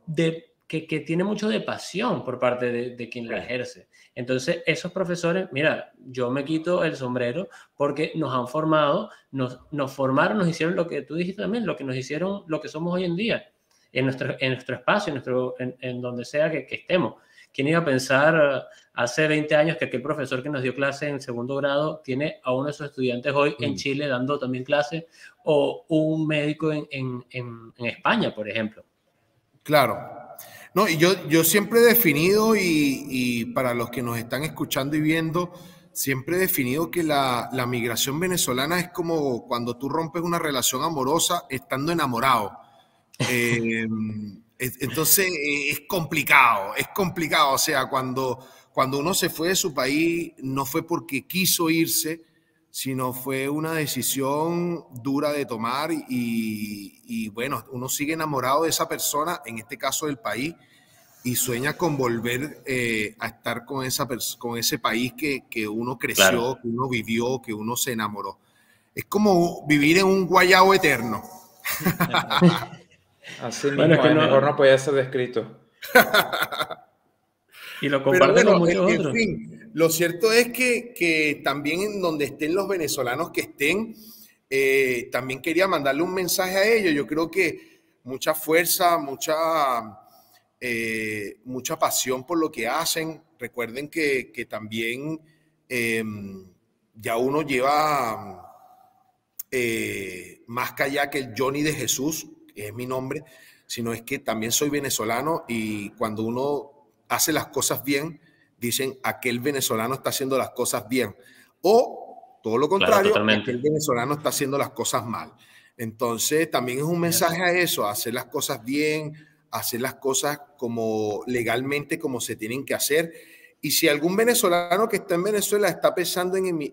Speaker 1: de que, tiene mucho de pasión por parte de, quien la ejerce. Entonces, esos profesores, mira, yo me quito el sombrero porque nos han formado, nos, nos formaron, nos hicieron lo que tú dijiste también, lo que nos hicieron, lo que somos hoy en día, en nuestro, en nuestro espacio, en, nuestro, en, donde sea que, estemos. ¿Quién iba a pensar uh, hace 20 años que aquel profesor que nos dio clase en segundo grado tiene a uno de sus estudiantes hoy en mm. Chile dando también clase o un médico en, en, en España, por ejemplo?
Speaker 2: Claro, no, y yo, yo siempre he definido, y, para los que nos están escuchando y viendo, siempre he definido que la, migración venezolana es como cuando tú rompes una relación amorosa estando enamorado. Eh, entonces es complicado, es complicado. O sea, cuando, cuando uno se fue de su país, no fue porque quiso irse, sino fue una decisión dura de tomar y, bueno, uno sigue enamorado de esa persona, en este caso del país, y sueña con volver eh, a estar con, esa con ese país que, que uno creció, que uno vivió, que uno se enamoró. Es como vivir en un guayabo eterno.
Speaker 3: Así mismo, mejor no podía ser descrito.
Speaker 2: y lo comparten con muchos otros. Lo cierto es que, también en donde estén los venezolanos que estén, eh, también quería mandarle un mensaje a ellos. Yo creo que mucha fuerza, mucha, eh, mucha pasión por lo que hacen. Recuerden que, también em, ya uno lleva eh, más que allá que el Johnny de Jesús, que es mi nombre, sino es que también soy venezolano y cuando uno hace las cosas bien, dicen aquel venezolano está haciendo las cosas bien. O todo lo contrario, aquel venezolano está haciendo las cosas mal. Entonces, también es un mensaje a eso, a hacer las cosas bien, hacer las cosas como legalmente como se tienen que hacer. Y si algún venezolano que está en Venezuela está pensando en,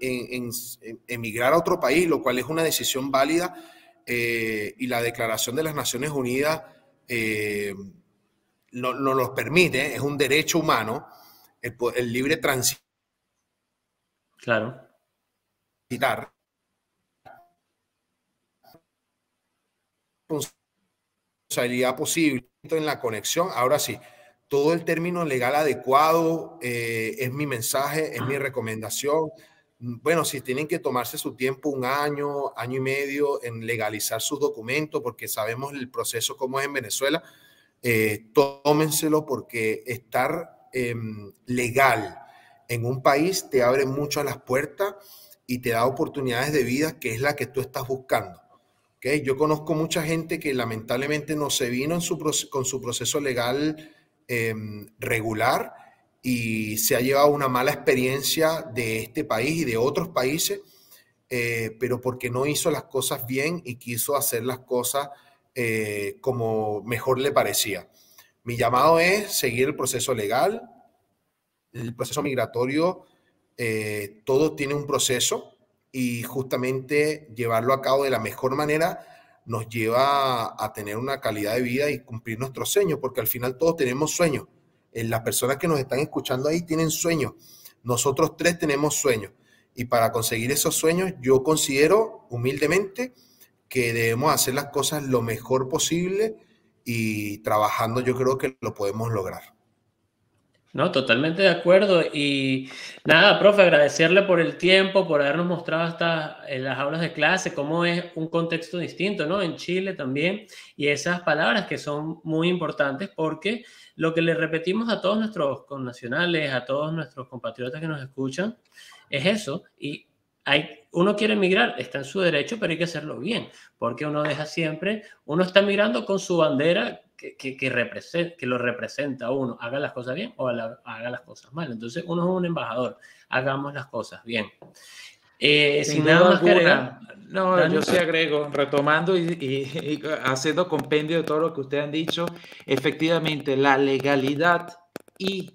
Speaker 2: emigrar a otro país, lo cual es una decisión válida, eh, y la Declaración de las Naciones Unidas eh, no, nos lo permite, es un derecho humano, el, el libre tránsito.
Speaker 1: Claro.
Speaker 2: Responsabilidad posible en la conexión. Ahora sí, todo el término legal adecuado eh, es mi mensaje, es mi recomendación bueno, si tienen que tomarse su tiempo, un año, año y medio, en legalizar sus documentos, porque sabemos el proceso como es en Venezuela, eh, tómenselo porque estar em, legal en un país te abre mucho las puertas y te da oportunidades de vida que es la que tú estás buscando. ¿Okay? Yo conozco mucha gente que lamentablemente no se vino en su, con su proceso legal em, regular y se ha llevado una mala experiencia de este país y de otros países, eh, pero porque no hizo las cosas bien y quiso hacer las cosas eh, como mejor le parecía. Mi llamado es seguir el proceso legal, el proceso migratorio, eh, todo tiene un proceso y justamente llevarlo a cabo de la mejor manera nos lleva a tener una calidad de vida y cumplir nuestros sueños, porque al final todos tenemos sueños eh, las personas que nos están escuchando ahí tienen sueños. Nosotros tres tenemos sueños. Y para conseguir esos sueños, yo considero humildemente que debemos hacer las cosas lo mejor posible y trabajando yo creo que lo podemos lograr.
Speaker 1: No, totalmente de acuerdo. Y nada, profe, agradecerle por el tiempo, por habernos mostrado hasta en las aulas de clase cómo es un contexto distinto, ¿no? En Chile también. Y esas palabras que son muy importantes porque lo que le repetimos a todos nuestros connacionales, a todos nuestros compatriotas que nos escuchan, es eso. Y hay, uno quiere emigrar, está en su derecho, pero hay que hacerlo bien, porque uno deja siempre, uno está migrando con su bandera que, que, que lo representa a uno, haga las cosas bien o haga las cosas mal. Entonces uno es un embajador, hagamos las cosas bien.
Speaker 3: Eh, sin, nada más que No, yo sí agrego, retomando y, haciendo compendio de todo lo que ustedes han dicho, efectivamente la legalidad y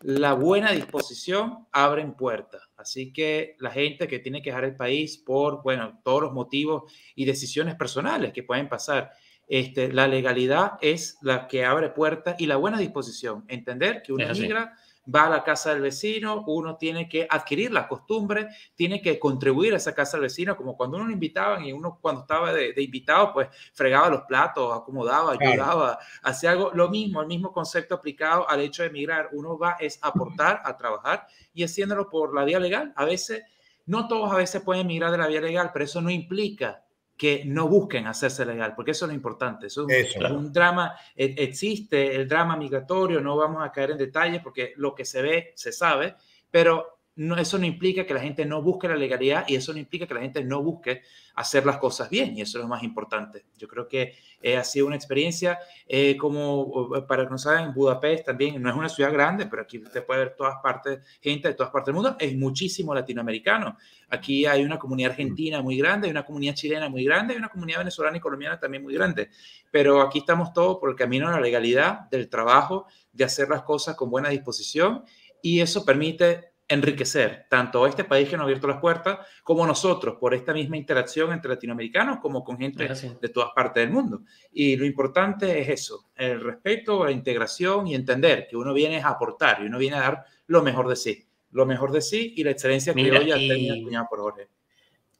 Speaker 3: la buena disposición abren puertas. Así que la gente que tiene que dejar el país por, bueno, todos los motivos y decisiones personales que pueden pasar, este, la legalidad es la que abre puertas y la buena disposición. Entender que una migra va a la casa del vecino, uno tiene que adquirir la costumbre, tiene que contribuir a esa casa del vecino, como cuando uno lo invitaban y uno cuando estaba de, invitado, pues fregaba los platos, acomodaba, ayudaba, hacía algo, lo mismo, el mismo concepto aplicado al hecho de emigrar. Uno va es aportar, a trabajar y haciéndolo por la vía legal. A veces, no todos a veces pueden emigrar de la vía legal, pero eso no implica que no busquen hacerse legal, porque eso es lo importante. Eso es un, drama, e, existe el drama migratorio, no vamos a caer en detalles porque lo que se ve, se sabe, pero no, eso no implica que la gente no busque la legalidad y eso no implica que la gente no busque hacer las cosas bien y eso es lo más importante. Yo creo que eh, ha sido una experiencia eh, como, para que no saben, Budapest también no es una ciudad grande, pero aquí usted puede ver todas partes, gente de todas partes del mundo, es muchísimo latinoamericano. Aquí hay una comunidad argentina muy grande, hay una comunidad chilena muy grande, hay una comunidad venezolana y colombiana también muy grande, pero aquí estamos todos por el camino de la legalidad, del trabajo, de hacer las cosas con buena disposición y eso permite enriquecer tanto este país que nos ha abierto las puertas como nosotros por esta misma interacción entre latinoamericanos como con gente de todas partes del mundo. Y lo importante es eso, el respeto, la integración y entender que uno viene a aportar y uno viene a dar lo mejor de sí, lo mejor de sí y la excelencia que hoy ha por Jorge.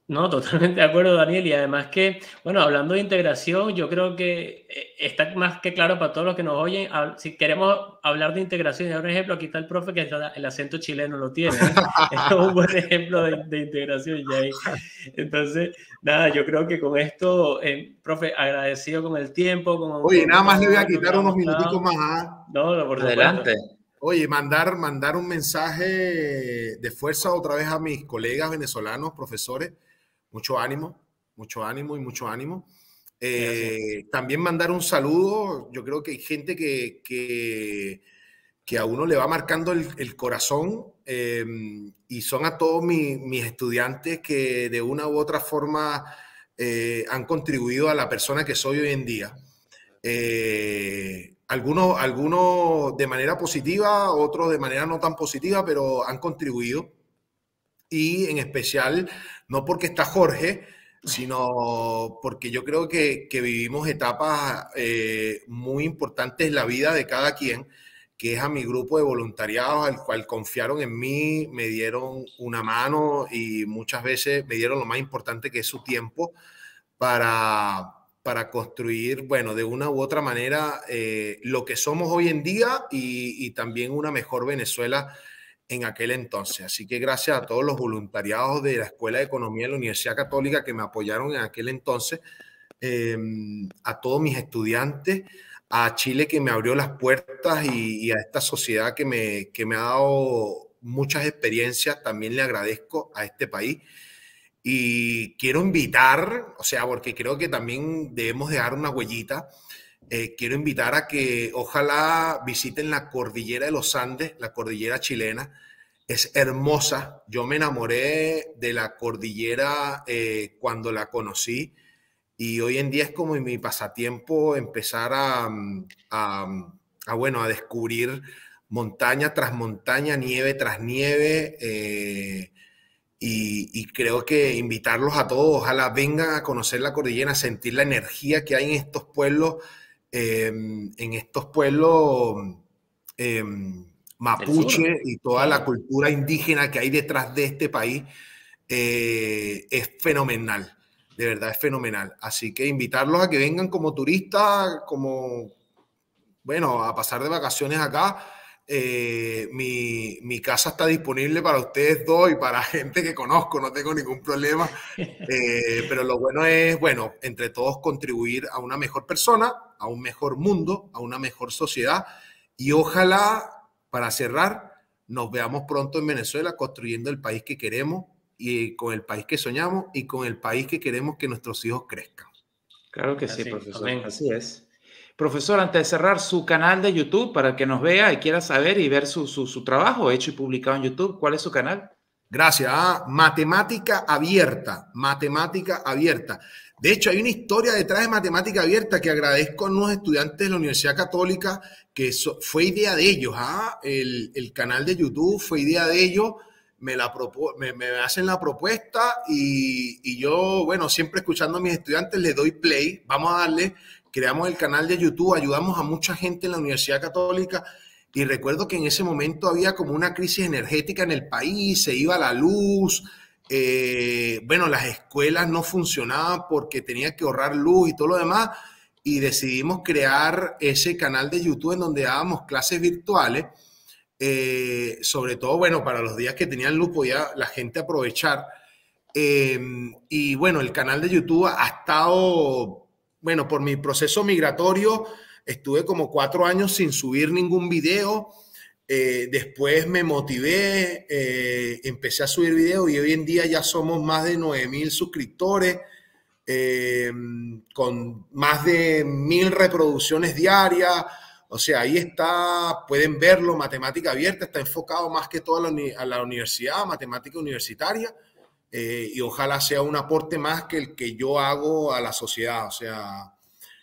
Speaker 1: No, totalmente de acuerdo, Daniel. Y además que, bueno, hablando de integración, yo creo que eh, está más que claro para todos los que nos oyen. Si queremos hablar de integración, un ejemplo, aquí está el profe que el acento chileno lo tiene. es un buen ejemplo de, integración, Jay. Entonces, nada, yo creo que con esto, eh, profe, agradecido con el tiempo. Con,
Speaker 2: Oye, nada más le voy a quitar unos minutitos más. ¿ah?
Speaker 1: No, no, por
Speaker 3: Adelante.
Speaker 2: Oye, mandar, mandar un mensaje de fuerza otra vez a mis colegas venezolanos, profesores mucho ánimo, mucho ánimo y mucho ánimo. Eh, también mandar un saludo, yo creo que hay gente que, que, a uno le va marcando el, corazón em, y son a todos mis estudiantes que de una u otra forma eh, han contribuido a la persona que soy hoy en día. Eh, algunos, algunos de manera positiva, otros de manera no tan positiva, pero han contribuido. Y en especial, no porque está Jorge, sino porque yo creo que, vivimos etapas eh, muy importantes en la vida de cada quien, que es a mi grupo de voluntariados, al cual confiaron en mí, me dieron una mano y muchas veces me dieron lo más importante que es su tiempo para, para construir, bueno, de una u otra manera, eh, lo que somos hoy en día y, también una mejor Venezuela en aquel entonces. Así que gracias a todos los voluntariados de la Escuela de Economía de la Universidad Católica que me apoyaron en aquel entonces, em, a todos mis estudiantes, a Chile que me abrió las puertas y, a esta sociedad que me, que me ha dado muchas experiencias, también le agradezco a este país y quiero invitar, o sea, porque creo que también debemos dejar una huellita, eh, quiero invitar a que ojalá visiten la cordillera de los Andes, la cordillera chilena. Es hermosa. Yo me enamoré de la cordillera eh, cuando la conocí y hoy en día es como mi pasatiempo empezar a, a, bueno, a descubrir montaña tras montaña, nieve tras nieve. Eh, y, creo que invitarlos a todos, ojalá vengan a conocer la cordillera, a sentir la energía que hay en estos pueblos, em, en estos pueblos em, mapuche y toda la cultura indígena que hay detrás de este país eh, es fenomenal, de verdad es fenomenal. Así que invitarlos a que vengan como turistas, como, bueno, a pasar de vacaciones acá eh, mi, mi, casa está disponible para ustedes dos y para gente que conozco, no tengo ningún problema. Eh, pero lo bueno es, bueno, entre todos contribuir a una mejor persona, a un mejor mundo, a una mejor sociedad. Y ojalá, para cerrar, nos veamos pronto en Venezuela construyendo el país que queremos y con el país que soñamos y con el país que queremos que nuestros hijos crezcan.
Speaker 3: Claro que sí, profesor. Así es. Profesor, antes de cerrar su canal de YouTube para que nos vea y quiera saber y ver su, su, trabajo hecho y publicado en YouTube, ¿cuál es su canal?
Speaker 2: Gracias. Ah, matemática abierta, matemática abierta. De hecho, hay una historia detrás de matemática abierta que agradezco a unos estudiantes de la Universidad Católica, que fue idea de ellos. Ah, el, el, canal de YouTube fue idea de ellos. Me, la me, me, hacen la propuesta y, y yo, bueno, siempre escuchando a mis estudiantes, le doy play. Vamos a darle creamos el canal de YouTube, ayudamos a mucha gente en la Universidad Católica y recuerdo que en ese momento había como una crisis energética en el país, se iba la luz, eh, bueno, las escuelas no funcionaban porque tenía que ahorrar luz y todo lo demás y decidimos crear ese canal de YouTube en donde dábamos clases virtuales. Eh, sobre todo, bueno, para los días que tenían luz podía la gente aprovechar. Eh, y bueno, el canal de YouTube ha estado bueno, por mi proceso migratorio estuve como cuatro años sin subir ningún video. Eh, después me motivé, eh, empecé a subir videos y hoy en día ya somos más de 9 mil suscriptores, eh, con más de mil reproducciones diarias. O sea, ahí está, pueden verlo, matemática abierta, está enfocado más que todo a la, a la universidad, matemática universitaria. Eh, y ojalá sea un aporte más que el que yo hago a la sociedad. O sea,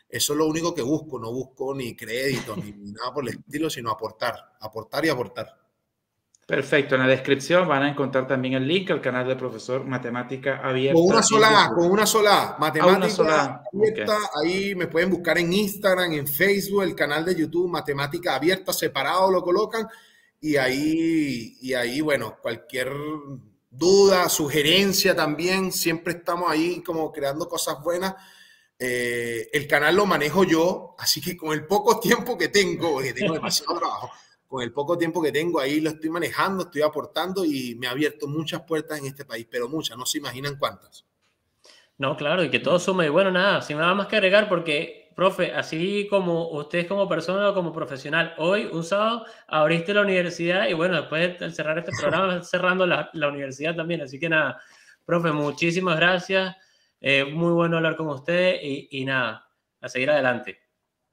Speaker 2: eso es lo único que busco, no busco ni crédito ni, nada por el estilo, sino aportar, aportar y aportar.
Speaker 3: Perfecto, en la descripción van a encontrar también el link al canal del profesor Matemática Abierta.
Speaker 2: Con una sola con una sola Matemática Abierta, ahí me pueden buscar en Instagram, en Facebook, el canal de YouTube Matemática Abierta, separado lo colocan. Y ahí, y ahí, bueno, cualquier duda, sugerencia también, siempre estamos ahí como creando cosas buenas. Eh, el canal lo manejo yo, así que con el poco tiempo que tengo, porque tengo demasiado trabajo, con el poco tiempo que tengo ahí lo estoy manejando, estoy aportando y me ha abierto muchas puertas en este país, pero muchas, no se imaginan cuántas.
Speaker 1: No, claro, y que todo suma. Y bueno, nada, sin nada más que agregar, porque Profe, así como usted como persona o como profesional, hoy, un sábado, abriste la universidad y bueno, después de cerrar este programa, cerrando la, universidad también. Así que nada, profe, muchísimas gracias. Eh, muy bueno hablar con usted y, y nada, a seguir adelante.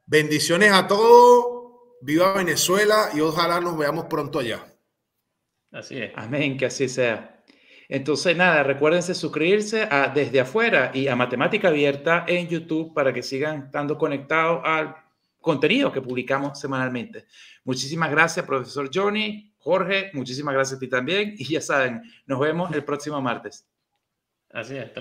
Speaker 2: Bendiciones a todos. Viva Venezuela y ojalá nos veamos pronto allá.
Speaker 3: Así es. Amén, que así sea. Entonces, nada, recuérdense suscribirse a Desde Afuera y a Matemática Abierta en YouTube para que sigan estando conectados al contenido que publicamos semanalmente. Muchísimas gracias, profesor Johnny, Jorge, muchísimas gracias a ti también y ya saben, nos vemos el próximo martes.
Speaker 1: Así es.